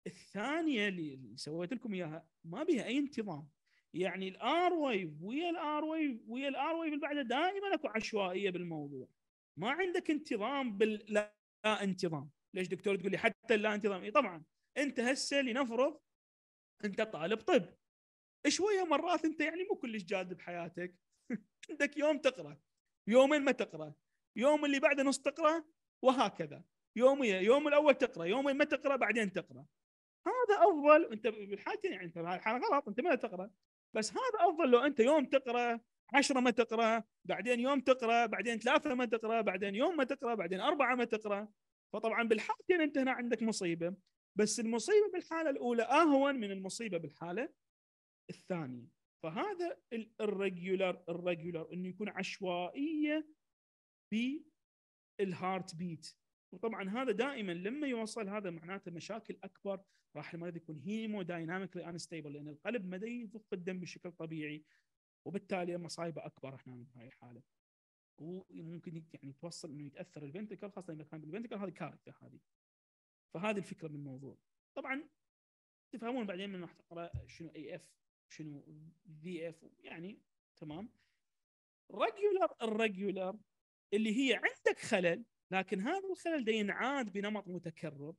S1: الثانية اللي سويت لكم اياها ما بها اي انتظام يعني ال R wave ويا ال R wave ويا ال R wave اللي بعده دائما أكو عشوائية بالموضوع. ما عندك انتظام باللا انتظام. ليش دكتور تقول لي حتى اللا انتظام؟ إي طبعا. أنت هسه لنفرض أنت طالب طب. شوية مرات أنت يعني مو كلش جاد بحياتك. عندك يوم تقرأ يومين ما تقرأ يوم اللي بعده نص تقرأ وهكذا. يوميا يوم الأول تقرأ يومين ما تقرأ بعدين تقرأ. هذا أفضل. أنت بالحالتين يعني أنت الحاله غلط أنت ما تقرأ. بس هذا أفضل لو أنت يوم تقرأ عشرة ما تقرأ بعدين يوم تقرأ بعدين ثلاثة ما تقرأ بعدين يوم ما تقرأ بعدين أربعة ما تقرأ. فطبعا بالحالتين أنت هنا عندك مصيبة. بس المصيبة بالحالة الأولى أهون من المصيبة بالحالة الثانية. فهذا الريجولار الريجولار إنه يكون عشوائية بال heart beat وطبعا هذا دائما لما يوصل هذا معناته مشاكل أكبر راح المريض يكون hemodynamically unstable لأن القلب ما يضخ الدم بشكل طبيعي وبالتالي مصايبة أكبر إحنا من هاي الحالة. وممكن يعني توصل إنه يتأثر ال ventricle خاصة إذا كان بال ventricle هذه كارثه هذه. فهذه الفكرة من الموضوع. طبعا تفهمون بعدين من راح تقرا شنو AF شنو VF يعني تمام. regular irregular اللي هي عندك خلل لكن هذا الخلل ده ينعاد بنمط متكرر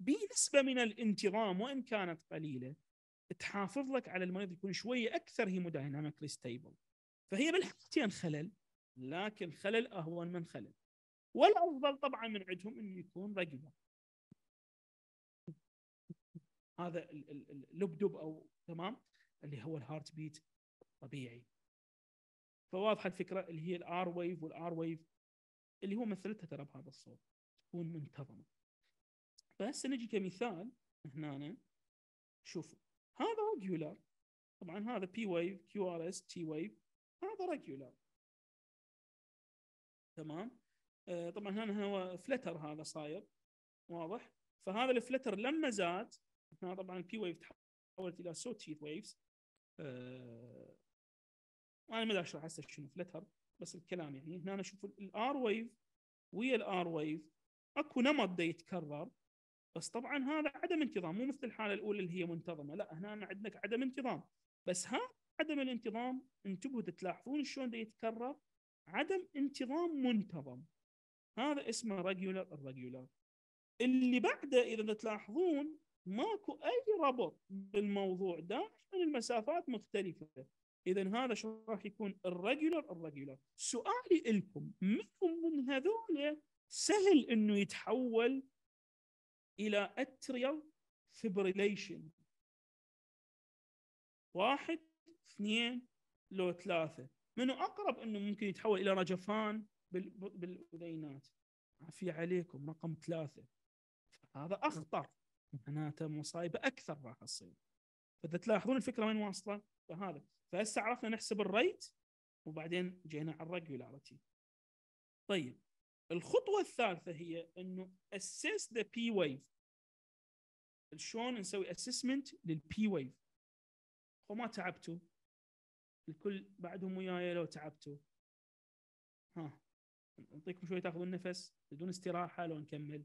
S1: بنسبة من الانتظام وإن كانت قليلة تحافظ لك على المريض يكون شوية أكثر hemodynamically stable فهي بالحالتين خلل لكن خلل أهون من خلل. والأفضل طبعا من عندهم إنه يكون regular هذا ال lub dub أو تمام؟ اللي هو ال heart beat طبيعي. فواضحة الفكرة اللي هي ال R wave وال R wave اللي هو مثلتها ترى بهذا الصوت تكون منتظمة. فهسه نجي كمثال هنا شوفوا هذا regular طبعا هذا P wave QRS T wave هذا regular تمام؟ آه طبعا هنا هو flutter هذا صاير واضح؟ فهذا ال flutter لما زاد هنا طبعا ال P wave تحولت إلى sawtooth waves أنا ما اشرح هسه شنو flutter بس الكلام يعني. هنا أنا أشوف ال R wave ويا ال R wave أكو نمط دا يتكرر بس طبعا هذا عدم انتظام. مو مثل الحالة الأولى اللي هي منتظمة. لا هنا عندك عدم انتظام. بس هذا عدم الانتظام انتبهوا تلاحظون شلون يتكرر؟ عدم انتظام منتظم. هذا اسمه regular irregular اللي بعده إذا تلاحظون ماكو أي ربط بالموضوع دائما المسافات مختلفة. اذا هذا شو راح يكون؟ irregular irregular سؤالي لكم منهم من هذول سهل إنه يتحول إلى atrial fibrillation واحد اثنين لو ثلاثة. منو أقرب إنه ممكن يتحول إلى رجفان بالأذينات؟ عافية عليكم رقم ثلاثة. هذا أخطر. معناته مصايبة أكثر راح تصير. فإذا تلاحظون الفكرة وين واصلة؟ فهذا. فهسه عرفنا نحسب ال rate وبعدين جينا على ال regularity طيب الخطوة الثالثة هي إنه assess the P wave. شلون نسوي assessment لل P wave وما تعبتوا؟ الكل بعدهم وياي لو تعبتوا. ها نعطيكم شوي تاخذون نفس تريدون استراحة لو نكمل.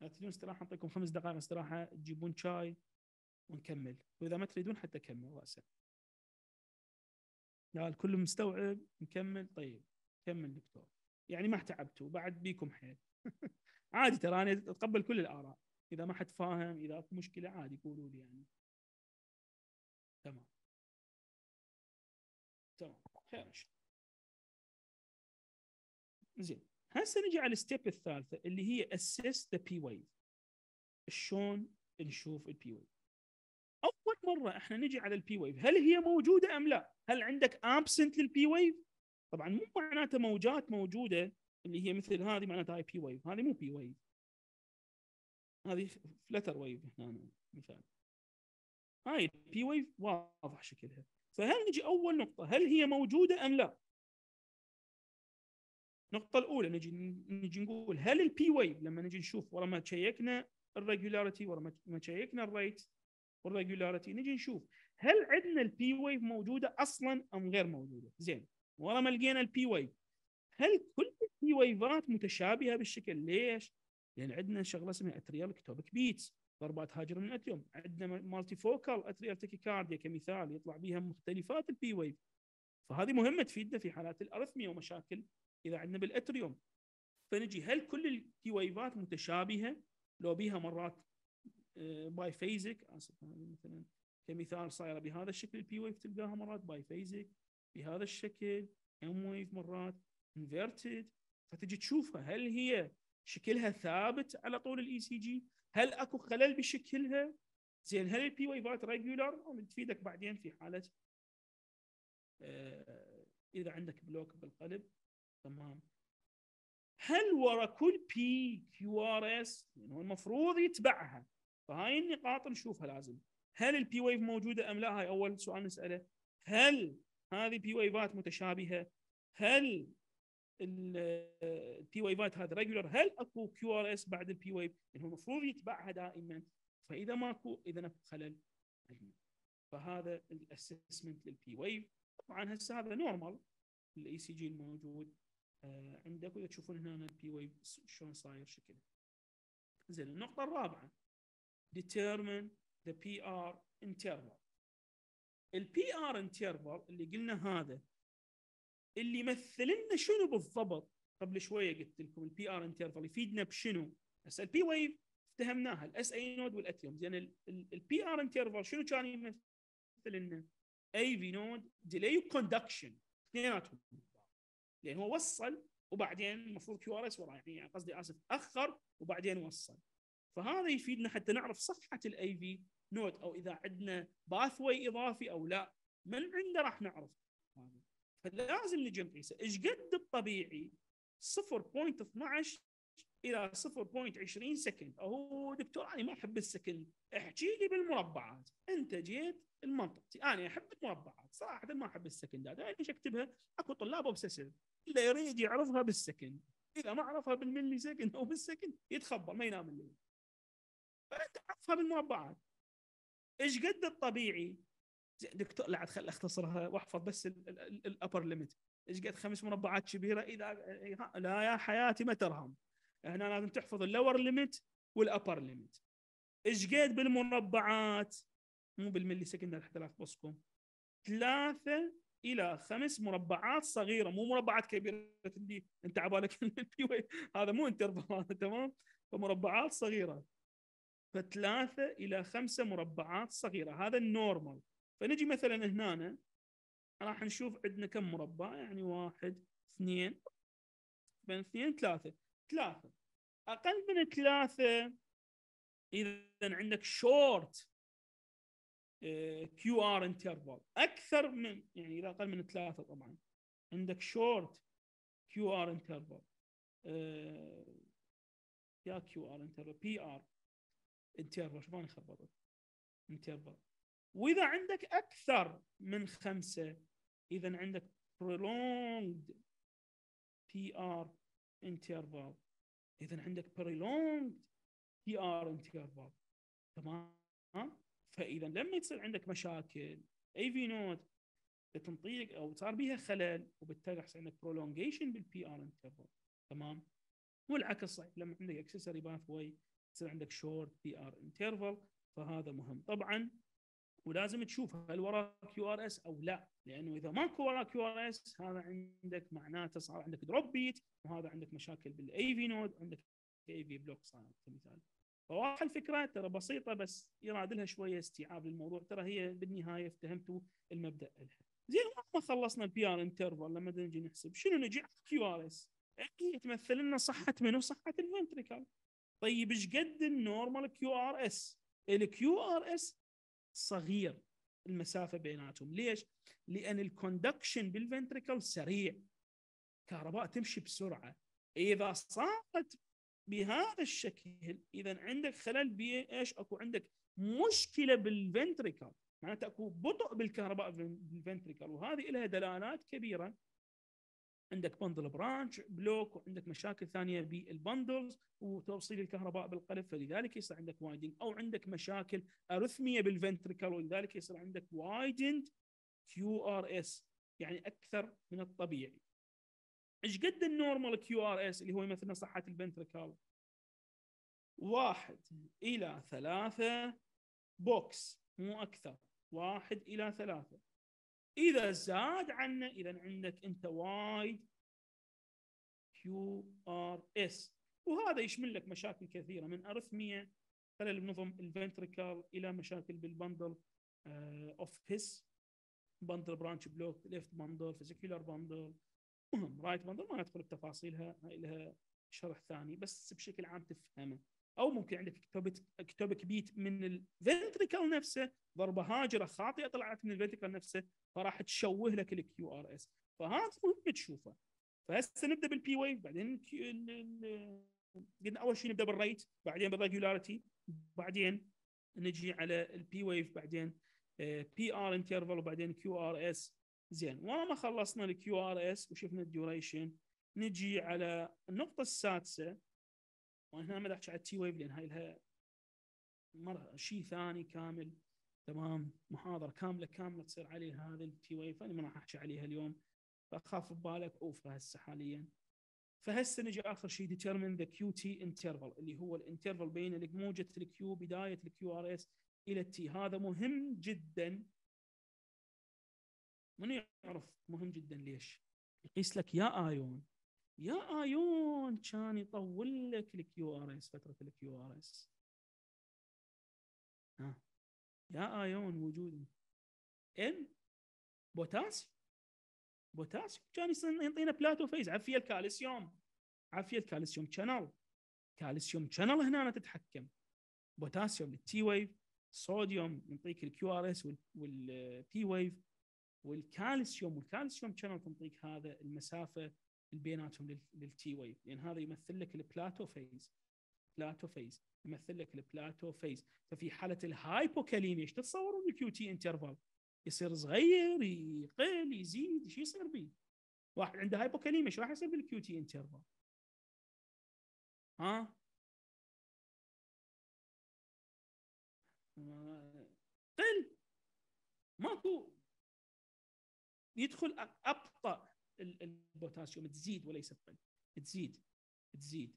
S1: تريدون استراحة نعطيكم خمس دقائق استراحة تجيبون شاي ونكمل. وإذا ما تريدون حتى كمل راسا لا الكل مستوعب نكمل طيب كمل دكتور. يعني ما تعبتوا بعد بيكم حيل. عادي ترى أنا أتقبل كل الآراء. إذا ما حد فاهم إذا أكو مشكلة عادي قولوا لي يعني. تمام. تمام. خير إن شاء الله. زين. هسه نجي على ال step الثالثة اللي هي assess the P wave شلون نشوف ال P wave مره إحنا نجي على ال P wave هل هي موجودة أم لا؟ هل عندك absent لل P wave طبعا مو معناته موجات موجودة اللي هي مثل هذه معناتها هاي P wave هذه مو P wave هذه flutter wave هنا مثال. هاي ال P wave واضح شكلها. فهل نجي أول نقطة؟ هل هي موجودة أم لا؟ النقطة الأولى نجي نجي نقول هل ال P wave لما نجي نشوف ورا ما تشيكنا ال regularity ورا ما تشيكنا ال rate وال regularity نجي نشوف هل عندنا ال P wave موجودة أصلا أم غير موجودة؟ زين ورا ما لقينا ال P wave هل كل ال P wave ات متشابهة بالشكل؟ ليش؟ لأن عندنا شغلة اسمها atrial ectopic beats ضربات هاجرة من atrium عندنا multifocal atrial tachycardia كمثال يطلع بها مختلفات ال P wave فهذه مهمة تفيدنا في حالات ال arrhythmia ومشاكل إذا عندنا بال atrium فنجي هل كل ال P wave ات متشابهة لو بيها مرات biphasic أسف مثلا كمثال صايره بهذا الشكل ال P wave تلقاها مرات biphasic بهذا الشكل M wave مرات inverted فتجي تشوفها هل هي شكلها ثابت على طول ال ECG هل أكو خلل بشكلها؟ زين هل ال P wave ات regular تفيدك بعدين في حالة آه إذا عندك block بالقلب. تمام. هل ورا كل P QRS هو المفروض يتبعها. فهاي النقاط نشوفها لازم. هل ال P wave موجودة أم لا؟ هاي أول سؤال نسأله. هل هذه P wave ات متشابهة؟ هل ال P wave ات هذا regular هل أكو QRS بعد ال P wave يعني المفروض يتبعها دائما. فإذا ماكو إذا اكو خلل. فهذا ال assessment لل P wave طبعا هسه هذا normal ال ECG الموجود. آه، عندك وإذا تشوفون هنا ال P wave شلون صاير شكله. زين النقطة الرابعة. Determine the PR interval. ال PR interval اللي قلنا هذا اللي يمثل لنا شنو بالضبط؟ قبل شوية قلت لكم ال PR interval يفيدنا بشنو؟ هسه ال P wave افتهمناها ال SA node وال atrium زين ال PR interval شنو كان يمثل لنا؟ AV node delay و conduction اثنيناتهم لأن هو وصل وبعدين المفروض QRS وراه يعني قصدي آسف أخر وبعدين وصل. فهذا يفيدنا حتى نعرف صحه ال AV node أو إذا عندنا pathway إضافي أو لا من عنده راح نعرف. فلازم نجي نقيسه إيش قد الطبيعي؟ 0.12 إلى 0.20 second أو دكتور أنا ما أحب ال second. أحكي لي بالمربعات. أنت جيت لمنطقتي أنا أحب المربعات. صراحة ما أحب ال second ات أنا ليش أكتبها؟ أكو طلاب obsessive اللي يريد يعرفها بال second. إذا ما عرفها بال millisecond أو بال second يتخبل ما ينام الليل. فانت عرفها بالمربعات إيش قد الطبيعي؟ دكتور لا خل أختصرها واحفظ بس ال upper limit إيش قد خمس مربعات كبيرة؟ إذا لا يا حياتي ما ترهم. هنا لازم تحفظ ال lower limit وال upper limit إيش قد بالمربعات؟ مو بال millisecond حتى لا اخبصكم ثلاثة إلى خمس مربعات صغيرة. مو مربعات كبيرة. اللي أنت عبالك هذا مو interval تمام؟ فمربعات صغيرة. فثلاثة إلى خمسة مربعات صغيرة هذا ال normal. فنجي مثلا هنا راح نشوف عندنا كم مربع؟ يعني واحد اثنين بين اثنين ثلاثة. ثلاثة. أقل من ثلاثة إذا عندك short QR interval أكثر من يعني إذا أقل من ثلاثة طبعا. عندك short QR interval يا QR interval PR interval شو خبطت interval وإذا عندك أكثر من خمسة إذا عندك prolonged PR interval إذا عندك prolonged PR interval تمام؟ فإذا لما يصير عندك مشاكل AV node تنطيق أو صار بها خلل وبالتالي يصير عندك prolongation بال PR interval تمام؟ والعكس صحيح لما عندك accessory pathway يصير عندك short PR interval فهذا مهم. طبعا ولازم تشوف هل وراه QRS أو لا لأنه إذا ماكو وراه كيو ار اس هذا عندك معناته صار عندك dropped beat وهذا عندك مشاكل بال AV node عندك AV block صار كمثال. فواضح الفكرة ترى بسيطة بس يراد لها شوية استيعاب للموضوع. ترى هي بالنهاية افتهمتوا المبدأ لها. زين ما خلصنا ال PR interval لما نجي نحسب؟ شنو نجي؟ QRS تمثل لنا صحة منو؟ صحة ال ventricle طيب إيش قد ال normal QRS؟ ال QRS صغير المسافة بيناتهم. ليش؟ لأن ال conduction بال ventricle سريع. كهرباء تمشي بسرعة. إذا صارت بهذا الشكل إذا عندك خلل بايش أكو عندك مشكلة بال ventricle معناته أكو بطء بالكهرباء بال ventricle وهذه لها دلالات كبيرة. عندك bundle branch block وعندك مشاكل ثانية بال bundles وتوصيل الكهرباء بالقلب فلذلك يصير عندك widening أو عندك مشاكل arrhythmia بال ventricle ولذلك يصير عندك widened QRS يعني أكثر من الطبيعي. إيش قد ال normal QRS اللي هو يمثل صحة ال ventricle؟ واحد إلى ثلاثة box مو أكثر واحد إلى ثلاثة إذا زاد عنه إذا عندك أنت wide QRS وهذا يشمل لك مشاكل كثيرة من arrhythmia خلل بنظم ال ventricle إلى مشاكل بال bundle of His bundle branch block left bundle fascicular bundle مهم right bundle ما ندخل بتفاصيلها هاي لها شرح ثاني بس بشكل عام تفهمه. أو ممكن عندك ectopic beat من ال ventricle نفسه ضربة هاجرة خاطئة طلعت من ال ventricle نفسه. فراح تشوه لك ال QRS فهذا مهم تشوفه. فهسه نبدأ بال P wave بعدين قلنا أول شيء نبدأ بال rate بعدين بال regularity بعدين نجي على ال P wave بعدين PR interval وبعدين QRS زين وما خلصنا ال QRS وشفنا ال duration نجي على النقطة السادسة. وهنا ما احكي على ال T wave لأن هاي لها شيء ثاني كامل. تمام؟ محاضرة كاملة كاملة تصير عليه هذا ال T wave أنا ما راح أحكي عليها اليوم. فأخاف ببالك over هسه حاليا. فهسه نجي آخر شيء determine the QT interval اللي هو ال interval بين موجة ال Q بداية ال QRS إلى ال T هذا مهم جدا. من يعرف مهم جدا ليش؟ يقيس لك يا آيون. يا آيون كان يطول لك ال QRS فترة ال QRS يا آيون وجود إن بوتاسيوم. بوتاسيوم. كان يعطينا plateau phase. عفية الكالسيوم. عفية ال calcium channel calcium channel هنا تتحكم. بوتاسيوم لل T wave صوديوم يعطيك ال QRS وال P wave والكالسيوم وال calcium channel تنطيك هذا المسافة اللي بيناتهم لل T wave لأن هذا يمثل لك ال plateau phase. plateau phase. يمثل لك ال plateau phase. ففي حالة ال hypokalemia إيش تتصورون ال QT interval يصير صغير يقل يزيد إيش يصير به؟ واحد عنده hypokalemia إيش راح يصير بال QT interval؟ ها؟ قل. ماكو. يدخل أبطأ البوتاسيوم. تزيد وليس تقل تزيد. تزيد.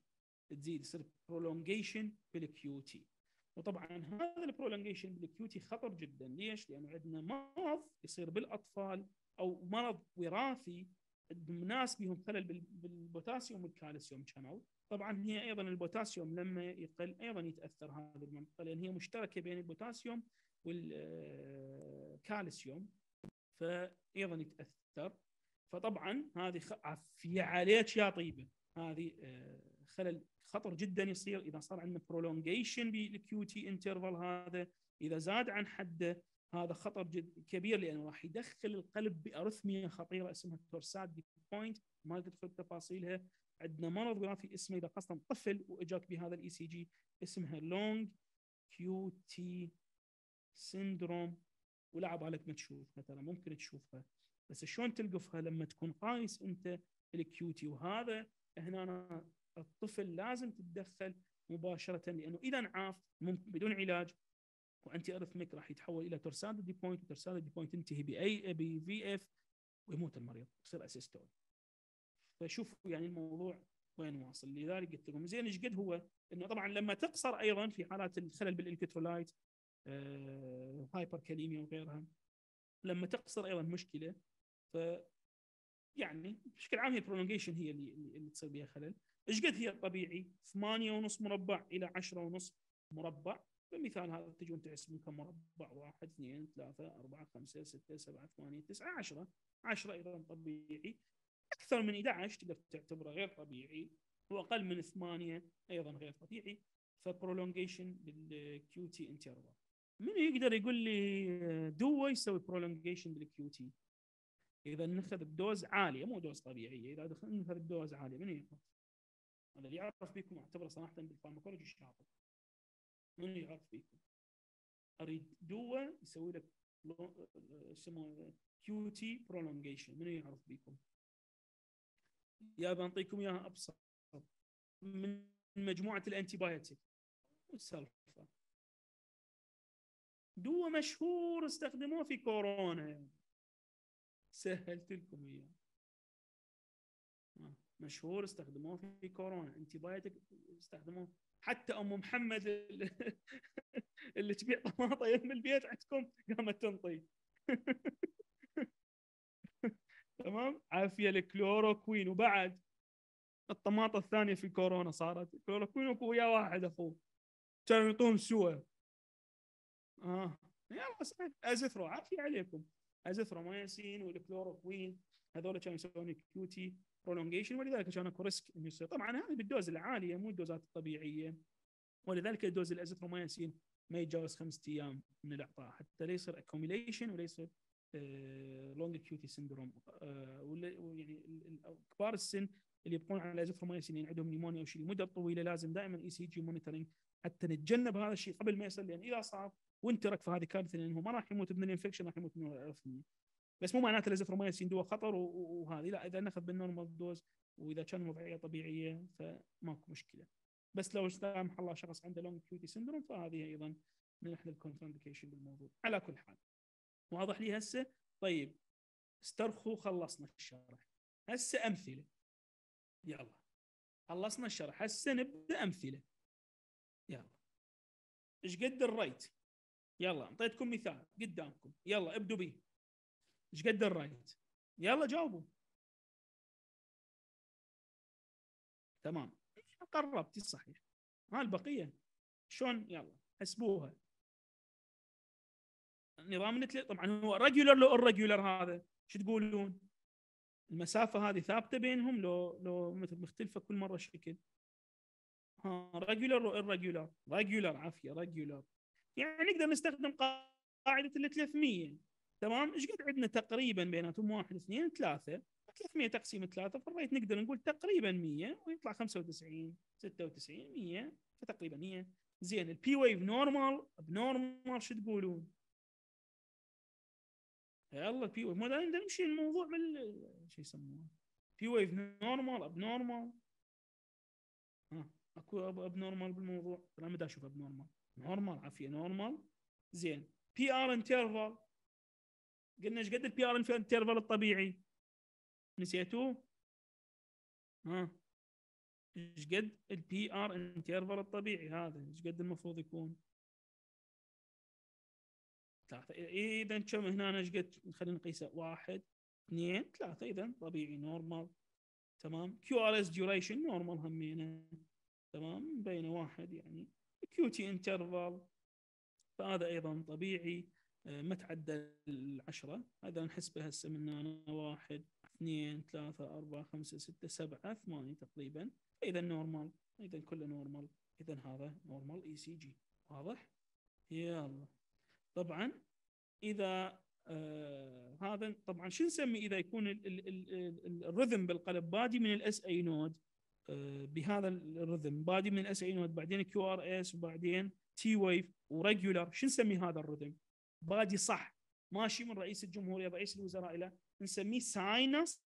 S1: تزيد. يصير prolongation بال QT وطبعا هذا ال prolongation بال QT خطر جدا. ليش؟ لأنه عندنا مرض يصير بالأطفال أو مرض وراثي ناس بهم خلل بالبوتاسيوم وال calcium channel طبعا هي أيضا البوتاسيوم لما يقل أيضا يتأثر هذه المنطقة لأن هي مشتركة بين البوتاسيوم والكالسيوم فايضا يتأثر. فطبعا هذه عافيه عليك يا طيبة. هذه آه، خلل خطر جدا يصير إذا صار عندنا prolongation بال QT interval هذا إذا زاد عن حده هذا خطر جد كبير لأنه راح يدخل القلب ب arrhythmia خطيرة اسمها torsade de pointes ما تدخل تفاصيلها. عندنا مرض وراثي اسمه إذا خاصه طفل وإجاك بهذا ال ECG اسمها long QT syndrome ولا عبالك ما تشوفها ترى ممكن تشوفها. بس شلون تلقفها لما تكون قايس أنت ال QT وهذا هنا الطفل لازم تتدخل مباشرة لأنه إذا ممكن بدون علاج وأنتي arrhythmic راح يتحول إلى torsades de pointes و torsades de pointes تنتهي ب VF ويموت المريض يصير asystole فشوفوا يعني الموضوع وين واصل. لذلك قلت لكم زين إيش قد هو؟ إنه طبعا لما تقصر أيضا في حالات الخلل بال electrolyte آه، hyperkalemia وغيرها لما تقصر أيضا مشكلة ف يعني بشكل عام هي ال prolongation هي اللي اللي تصير بها خلل. إيش قد هي الطبيعي؟ 8 ونص مربع إلى 10 ونص مربع. فمثال هذا تجون تحسبون كم مربع؟ 1 2 3 4 5 6 7 8 9 10 10 أيضا طبيعي. أكثر من 11 تقدر تعتبره غير طبيعي. واقل من 8 أيضا غير طبيعي. ف prolongation بال QT interval من يقدر يقول لي دوا يسوي prolongation بال QT إذا نخذ ب dose عالية مو dose طبيعية. إذا نخذ ب dose عالية من يعرف؟ هذا اللي يعرف فيكم اعتبره صراحة بال pharmacology شاطر. من يعرف فيكم أريد دواء يسوي لك اسمه QT prolongation من يعرف بيكم يا بنعطيكم اياها ابسط من مجموعة ال antibiotic والسلفه دواء مشهور استخدموه في كورونا. سهلت لكم إياه. مشهور استخدموه في كورونا antibiotic استخدموه. حتى أم محمد اللي تبيع طماطه يم البيت عندكم قامت تنطي. تمام؟ عافية الكلوروكوين وبعد الطماطه الثانية في كورونا صارت. كلوروكوين ويا واحد اخوه كانوا يعطون سوا. آه. يلا azithro عافية عليكم. azithromycin وال chloroquine. هذول كانوا يسوون QT. prolongation ولذلك كان اكو risk إنه يصير. طبعا هذه بال dose العالية مو ال dose ات الطبيعية. ولذلك ال dose ال azithromycin ما يتجاوز خمسة أيام من الإعطاء. حتى لا يصير accumulation ولا يصير long QT syndrome يعني كبار السن اللي يبقون على الازثرومايسين يعني عندهم pneumonia أو شيء لمدة طويلة لازم دائما ECG monitoring حتى نتجنب هذا الشيء قبل ما يصل لأن إذا صار وانترك فهذه كارثة لأنه ما راح يموت من ال infection راح يموت من ال arrhythmia بس مو معناته الازثرومايسين دواء خطر وهذه. لا إذا ناخذ بال normal dose وإذا كان وضعية طبيعية فماكو مشكلة. بس لو سامح الله شخص عنده long QT syndrome فهذه أيضا من أحد ال contraindication بالموضوع. على كل حال. واضح لي هسه؟ طيب. استرخوا خلصنا الشرح. هسه أمثلة. يلا. خلصنا الشرح. هسه نبدأ أمثلة. يلا. إيش قد ال rate؟ يلا أعطيتكم مثال قدامكم. يلا ابدوا به إيش قد ال rate؟ يلا جاوبوا. تمام. قربتي صحيح. ها البقية. شلون؟ يلا حسبوها. نظام نتلي. طبعا هو regular لو irregular هذا شو تقولون؟ المسافة هذه ثابتة بينهم لو لو مختلفة كل مرة شكل. ها regular و irregular regular عافية regular يعني نقدر نستخدم قاعدة ال 300 تمام؟ إيش قد عندنا تقريبا بيناتهم؟ 1 2 3 300 تقسيم 3 فال rate نقدر نقول تقريبا 100 ويطلع 95 96 100 فتقريبا 100 زين ال P wave normal abnormal شو تقولون؟ يلا P wave ما نمشي الموضوع بال شو يسمونه؟ P wave normal abnormal ها أكو abnormal بالموضوع. أنا ما أشوف abnormal normal عافية normal زين. PR interval قلنا إيش قد ال PR interval الطبيعي؟ نسيتوه ها. إيش قد ال PR interval الطبيعي؟ هذا إيش قد المفروض يكون؟ ثلاثة. إذا كم هنا إيش قد خلينا نقيسه واحد اثنين ثلاثة. إذا طبيعي normal تمام. QRS duration normal همينه تمام. بين واحد يعني. QT interval فهذا أيضا طبيعي. ما تعدى العشرة. هذا نحسبه هسه من هنا واحد اثنين ثلاثة أربعة خمسة ستة سبعة ثمانية تقريبا. إذا normal إذا كله normal إذا هذا normal ECG واضح؟ يلا. طبعا إذا آه هذا طبعا شو نسمي إذا يكون ال rhythm بالقلب؟ بادي من ال SA node آه بهذا ال rhythm. بادي من ال SA node بعدين QRS وبعدين T wave و regular شو نسمي هذا ال rhythm؟ بادي صح ماشي من رئيس الجمهورية رئيس الوزراء إلى نسميه sinus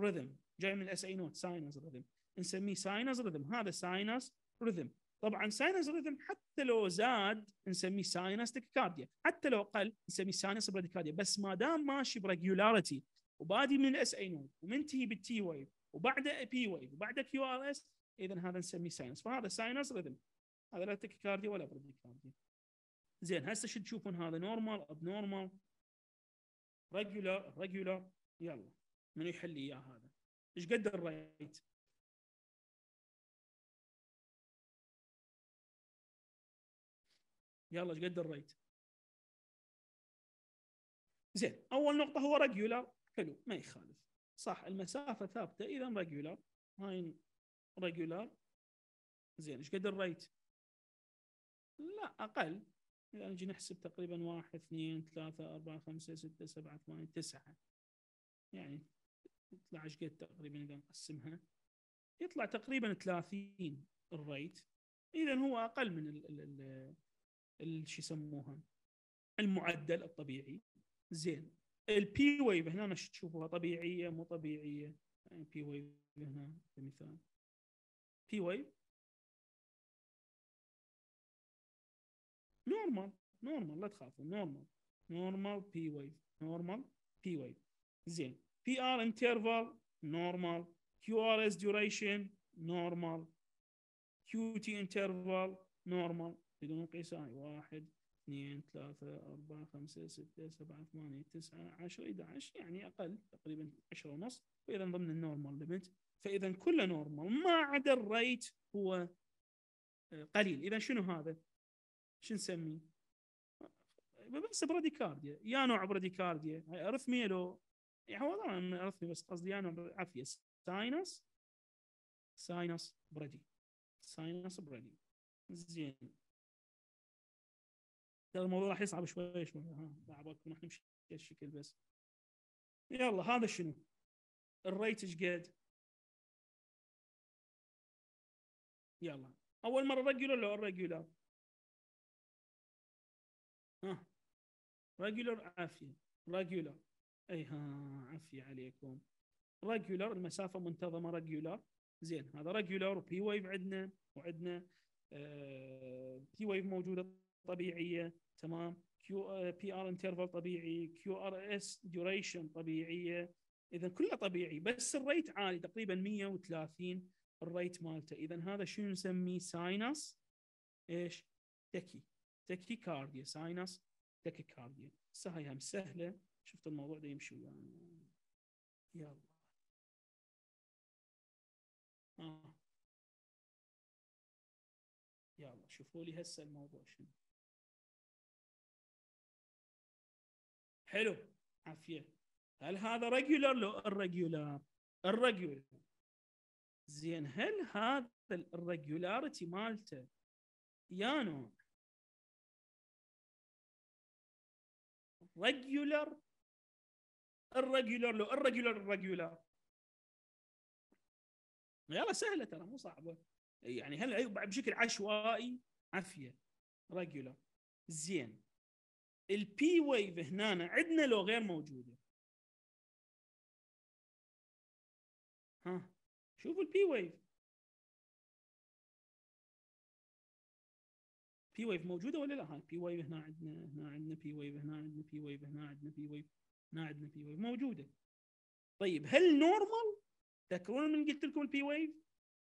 S1: rhythm جاي من ال SA node sinus rhythm نسميه sinus rhythm هذا sinus rhythm طبعا sinus rhythm حتى لو زاد نسميه sinus tachycardia حتى لو قل نسميه sinus bradycardia بس ما دام ماشي ب regularity وبادي من ال SA node ومنتهي بال T wave وبعده P wave وبعده QRS اذا هذا نسميه sinus فهذا sinus rhythm هذا لا tachycardia ولا bradycardia زين هسه شو تشوفون؟ هذا normal abnormal regular irregular يلا. من يحل لي إياه هذا؟ إيش قد الريت يلا إيش قد الريت زين أول نقطة هو regular حلو ما يخالف. صح المسافة ثابتة. اذا regular هاي regular زين إيش قد ال rate لا أقل. اذا نجي نحسب تقريبا واحد اثنين ثلاثة أربعة خمسة ستة سبعة ثمانية تسعة. يعني يطلع إيش قد تقريبا إذا نقسمها؟ يطلع تقريبا 30 ال rate. إذا هو أقل من ال ال شو يسموها؟ المعدل الطبيعي. زين. ال P wave هنا تشوفوها طبيعية مو طبيعية. يعني P wave هنا كمثال P wave normal normal لا تخافوا. normal normal P wave normal P wave زين. PR interval normal QRS duration normal QT interval normal بدون قياس واحد اثنين ثلاثة أربعة خمسة ستة سبعة ثمانية تسعة عشرة 11 يعني أقل تقريبا عشرة ونص. وإذا ضمن ال normal limit فإذا كله normal ما عدا ال rate هو آه، قليل. إذا شنو هذا؟ شو نسميه؟ بس bradycardia. يا نوع bradycardia. هاي arrhythmia لو يعني هو طبعا arrhythmia بس قصدي يا نوع عافيه sinus sinus brady. sinus brady. زين. الموضوع راح يصعب شوي شوي. ها بعضكم راح نمشي الشكل بس. يلا هذا شنو؟ ال rate إيش قد؟ يلا. أول مرة regular لو irregular ها. regular عافيه regular اي ها عافيه عليكم. regular المسافة منتظمة regular زين هذا regular و P wave عندنا وعندنا آه P wave موجودة طبيعية. تمام. كيو PR interval طبيعي. QRS duration طبيعية. إذا كله طبيعي بس ال rate عالي تقريبا 130 ال rate مالته. إذا هذا شنو نسميه؟ sinus إيش؟ tachy tachycardia sinus tachycardia هسه هاي هم سهلة. شفت الموضوع ده يمشي ويانا. يلا. آه. يلا شوفوا لي هسه الموضوع شنو. حلو. عافية. هل هذا regular لو irregular irregular زين هل هذا ال irregularity مالته؟ يا نوع regular irregular لو irregular irregular يلا سهلة ترى مو صعبة. يعني هل بشكل عشوائي؟ عافية. regular زين. ال P wave هنا عندنا لو غير موجودة. ها. شوفوا ال P wave P wave موجودة ولا لا؟ هاي P wave هنا عندنا هنا عندنا P wave هنا عندنا P wave هنا عندنا P wave هنا عندنا P wave موجودة. طيب هل normal تذكرون من قلت لكم ال P wave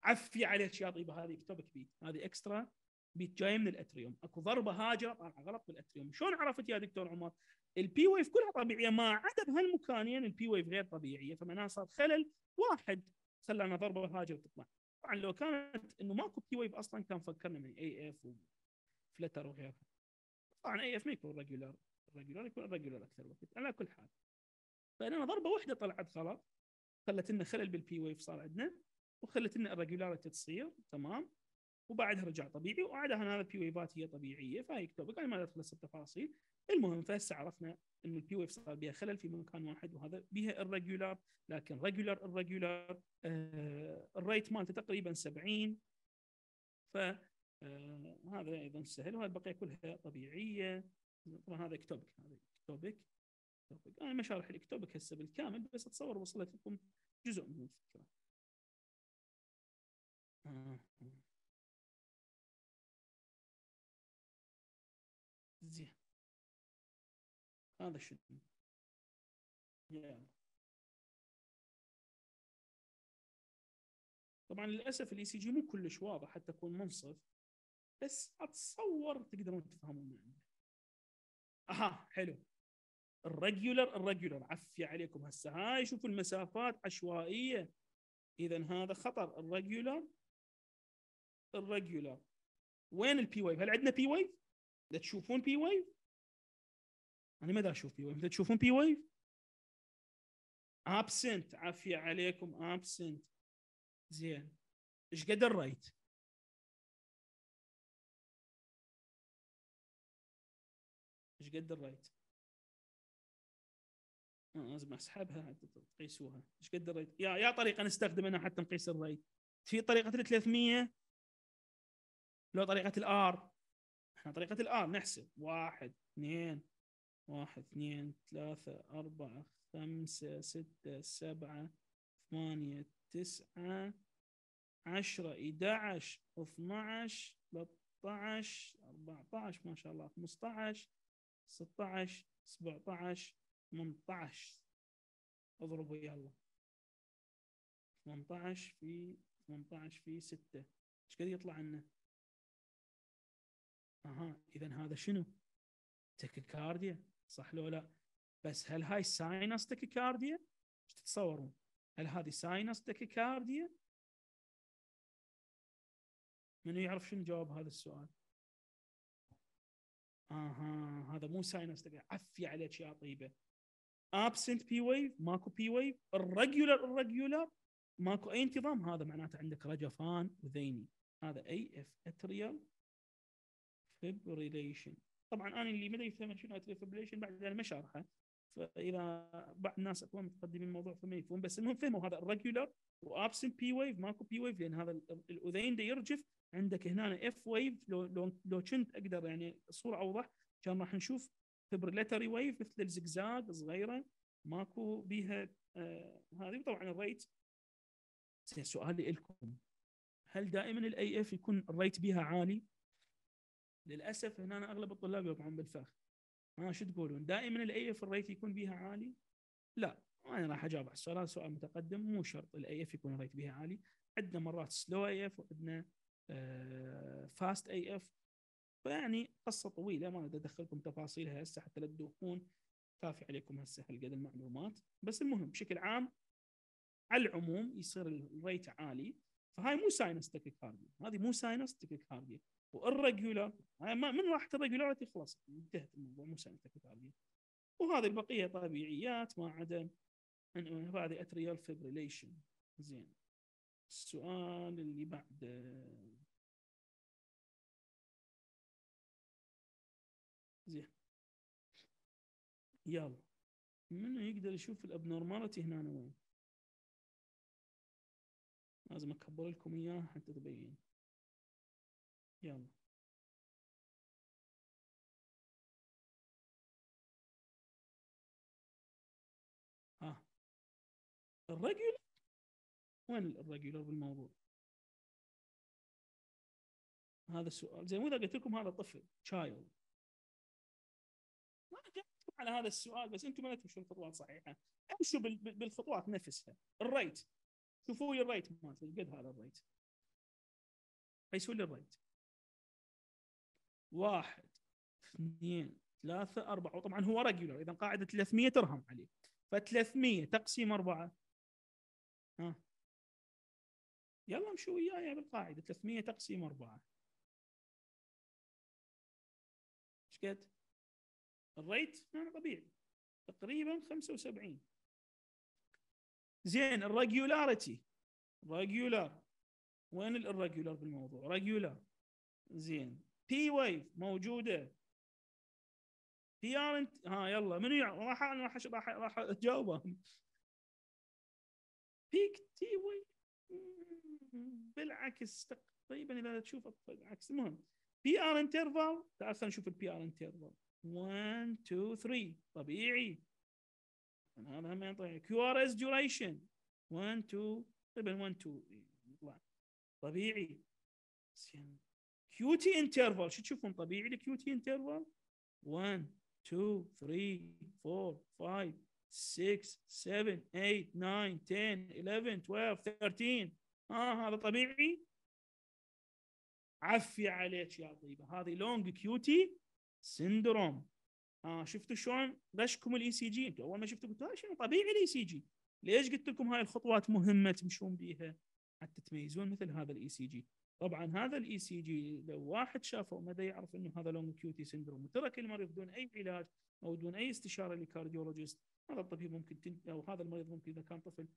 S1: عفي عليك يا طيبة هذه ectopic beat هذه extra beat جاية من ال atrium. أكو ضربة هاجرة طالعه غلط بال atrium. شلون عرفت يا دكتور عمر؟ ال P wave كلها طبيعية ما عدا بهالمكانين ال P wave غير طبيعية. فمعناها صار خلل واحد. خلانا ضربة هاجرة تطلع. طبعا لو كانت إنه ماكو P wave أصلا كان فكرنا من AF و flutter وغيرها طبعا AF ما يكون regular irregular يكون irregular أكثر وقت على كل حال. فإننا ضربة واحدة طلعت غلط خلت لنا خلل بال P wave صار عندنا وخلت لنا ال irregularity تصير تمام. وبعدها رجع طبيعي وعادة هذا ال P wave ات هي طبيعية فهي ectopic أنا ما ادخل التفاصيل. المهم فهسه عرفنا ان ال P wave صار بها خلل في مكان واحد وهذا بها irregular لكن regular irregular آه ال rate مالته تقريبا 70 ف آه هذا أيضا سهل وهذه البقية كلها طبيعية. طبعا هذا ectopic هذا ectopic أنا ما شارح ال ectopic هسه بالكامل بس أتصور وصلت لكم جزء من الفكرة. آه. زين. هذا شنو؟ طبعا للأسف ال ECG مو كلش واضح حتى يكون منصف. بس أتصور تقدرون تفهمون عنه أها حلو. irregular irregular عفي عليكم هسه. هاي شوفوا المسافات عشوائية. اذا هذا خطر. irregular irregular وين ال P wave هل عندنا P wave تشوفون P wave أنا ما أشوف P wave تشوفون P wave absent عافيه عليكم absent زين. إيش قد ال rate إيش قد ال rate. آه، لازم أسحبها حتى تقيسوها. إيش قد ال rate؟ يا يا طريقة نستخدم أنا حتى نقيس ال rate. في طريقة ال 300 لو طريقة ال R إحنا طريقة ال R نحسب. واحد اثنين واحد اثنين ثلاثة أربعة خمسة ستة سبعة ثمانية تسعة عشرة 11 12 13 14 ما شاء الله 15 16 17 18 اضربوا يلا 18 في 18 في 6 إيش قد يطلع لنا؟ أها اذا هذا شنو؟ tachycardia صح لو لا؟ بس هل هاي sinus tachycardia؟ إيش تتصورون؟ هل هذه sinus tachycardia؟ منو يعرف شنو جواب هذا السؤال؟ أها هذا مو sinus tachycardia عفي عليك يا طيبة. absent P wave ماكو P wave irregular irregular ماكو أي انتظام. هذا معناته عندك رجفان وذيني. هذا AF atrial fibrillation طبعا أنا اللي ما يفهم شنو atrial fibrillation بعد أنا ما شارحه. فإذا بعض الناس أكون متقدمين الموضوع فما يفهم بس المهم فهموا هذا irregular و absent P wave ماكو P wave لأن هذا الأذين ده يرجف عندك هنا F wave لو لو لو كنت أقدر يعني الصورة أوضح كان راح نشوف fibrillatory wave مثل الزقزاق صغيرة ماكو بيها آه هذه. طبعا ال rate سؤالي لكم. هل دائما ال AF يكون ال rate بها عالي؟ للأسف هنا أنا أغلب الطلاب يوقعون بالفخ. ها شو تقولون؟ دائما ال AF ال rate يكون بيها عالي؟ لا. أنا راح أجاوب على السؤال سؤال متقدم مو شرط ال AF يكون ال rate بيها عالي. عندنا مرات slow AF وعندنا fast AF فيعني قصة طويلة ما أقدر أدخلكم تفاصيلها هسه حتى لا تدوخون. كافي عليكم هسه هالقد المعلومات. بس المهم بشكل عام على العموم يصير ال rate عالي. فهاي مو sinus tachycardia هذه مو sinus tachycardia و irregular من راحت ال regularity خلاص انتهت الموضوع مو sinus tachycardia وهذه البقية طبيعيات ما عدا هذه atrial fibrillation زين. السؤال اللي بعده يلا. منو يقدر يشوف الأبنورماليتي هنا وين؟ لازم أكبر لكم إياه حتى تبين. يلا. ها. irregular؟ وين ال irregular بالموضوع؟ هذا السؤال. زي مو اذا قلت لكم هذا طفل child على هذا السؤال بس أنتم ما تمشون الخطوات صحيحة. امشوا بالخطوات نفسها. ال rate. شوفوا لي ال rate مالته قد هذا ال rate؟ قيسوا لي ال rate؟ واحد اثنين ثلاثة أربعة. وطبعا هو regular إذا قاعدة 300 ترهم عليه. ف 300 تقسيم أربعة. ها؟ يلا امشوا وياي بالقاعدة. 300 تقسيم أربعة. إيش قد؟ ال rate أنا طبيعي. تقريبا 75 زين ال regularity. regular. وين ال irregular بالموضوع regular. زين. بي ويف موجودة. بي ار انت ها يلا منو راح راح راح راح أجاوبه. بيك تي ويف بالعكس تقريبا إذا تشوف بالعكس المهم بي ار انترفال تعال خلينا نشوف البي ار انترفال 1 2 3 طبيعي هذا هم ينطي كيو آر إس ديوريشن 1 2 تقريبا 1 2 يطلع طبيعي QT interval شو تشوفون؟ طبيعي ال QT interval 1 2 3 4 5 6 7 8 9 10 11 12 13 ها هذا طبيعي عفي عليك يا طيبة. هذه long QT syndrome. آه شفتوا شلون غشكم ال ECG أنتم أول ما شفتوا قلتوا شنو طبيعي ال ECG ليش قلت لكم هاي الخطوات مهمة تمشون بيها؟ حتى تميزون مثل هذا الاي سي جي طبعا هذا الاي سي جي لو واحد شافه ما دا يعرف إنه هذا long QT syndrome وترك المريض بدون أي علاج أو بدون أي استشارة ل cardiologist هذا الطبيب ممكن تن... أو هذا المريض ممكن إذا كان طفل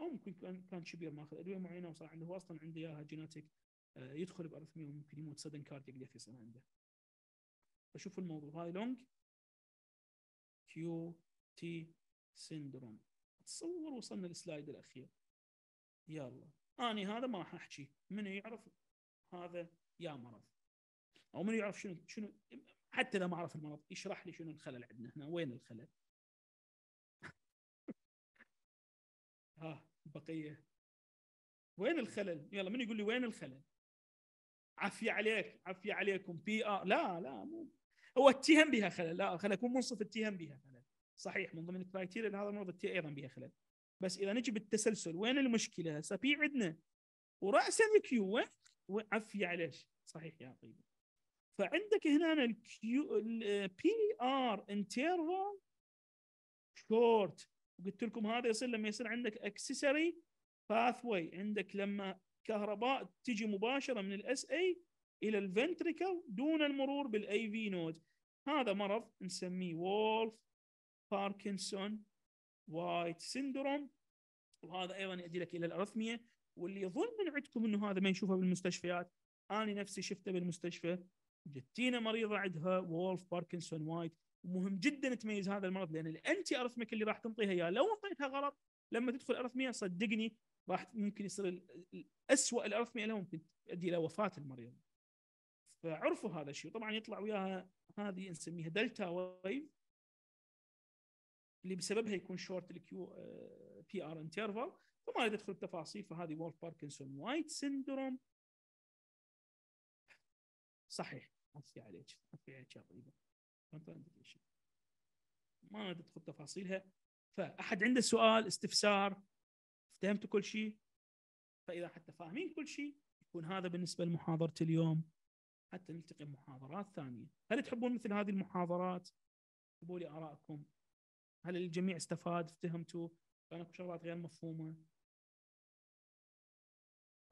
S1: أو ممكن كان كان كبير ماخذ أدوية معينة وصار عنده هو أصلا عنده إياها genetic آه، يدخل ب arrhythmia وممكن يموت sudden cardiac death يصير عنده. فشوفوا الموضوع. هاي long QT syndrome تصور وصلنا لل slide الأخير. يلا. أني هذا ما راح أحكي. من يعرف هذا؟ يا مرض. أو من يعرف شنو شنو حتى إذا ما اعرف المرض يشرح لي شنو الخلل عندنا هنا وين الخلل؟ ها بقية. وين الخلل؟ يلا من يقول لي وين الخلل؟ عفية عليك عفية عليكم. PR لا لا مو هو اتهم بها خلل. لا خلينا نكون منصف اتهم بها خلل. صحيح من ضمن ال criteria هذا المرض أيضا بها خلل. بس إذا نجي بالتسلسل وين المشكلة؟ هسه في عندنا. وراسا ال Q وين؟ عفية عليك صحيح يا طيب فعندك هنا ال Q ال PR interval short قلت لكم هذا يصير لما يصير عندك accessory pathway عندك لما كهرباء تجي مباشرة من ال SA إلى ال ventricle دون المرور بال AV node هذا مرض نسميه Wolff Parkinson White syndrome وهذا أيضا يؤدي لك إلى الأرثمية. واللي يظن من عندكم إنه هذا ما نشوفه بالمستشفيات أنا نفسي شفته بالمستشفى. جتينا مريضة عندها Wolff Parkinson White ومهم جدا تميز هذا المرض لأن ال anti arrhythmic اللي راح تنطيها إياه لو أنطيتها غلط لما تدخل arrhythmia صدقني راح ممكن يصير اسوء ال arrhythmia له ممكن تؤدي إلى وفاة المريض. فعرفوا هذا الشيء. طبعا يطلع وياها هذه نسميها delta wave اللي بسببها يكون short ال QPR interval فما اريد ادخل بتفاصيل فهذه Wolff Parkinson White syndrome صحيح عفي عليك عفي عليك يا طيبة. ما ندخل تفاصيلها. فأحد عنده سؤال استفسار فهمتوا كل شيء؟ فإذا حتى فاهمين كل شيء يكون هذا بالنسبة لمحاضرة اليوم. حتى نلتقي بمحاضرات ثانية. هل تحبون مثل هذه المحاضرات؟ اكتبوا لي آرائكم. هل الجميع استفاد؟ فهمتوا كان اكو شغلات غير مفهومة.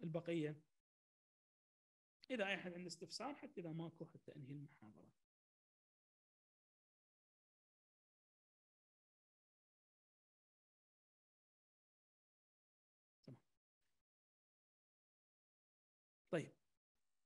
S1: البقية. إذا أي أحد عنده استفسار حتى إذا ماكو حتى أنهي المحاضرة. طيب.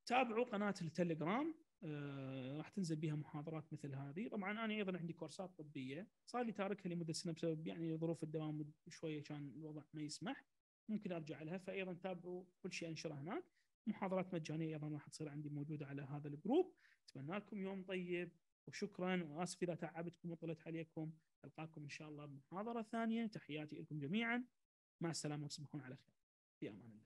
S1: تابعوا قناة التليجرام آه، راح تنزل بها محاضرات مثل هذه. طبعا أنا أيضا عندي كورسات طبية صار لي تاركها لمدة سنة بسبب يعني ظروف الدوام شوية كان الوضع ما يسمح. ممكن أرجع لها. فايضا تابعوا كل شيء أنشره هناك. محاضرات مجانية أيضا راح تصير عندي موجودة على هذا الجروب. أتمنى لكم يوم طيب وشكرا. وآسف إذا تعبتكم وطلت عليكم. ألقاكم إن شاء الله بمحاضرة ثانية. تحياتي لكم جميعا. مع السلامة وتصبحون على خير. في أمان الله.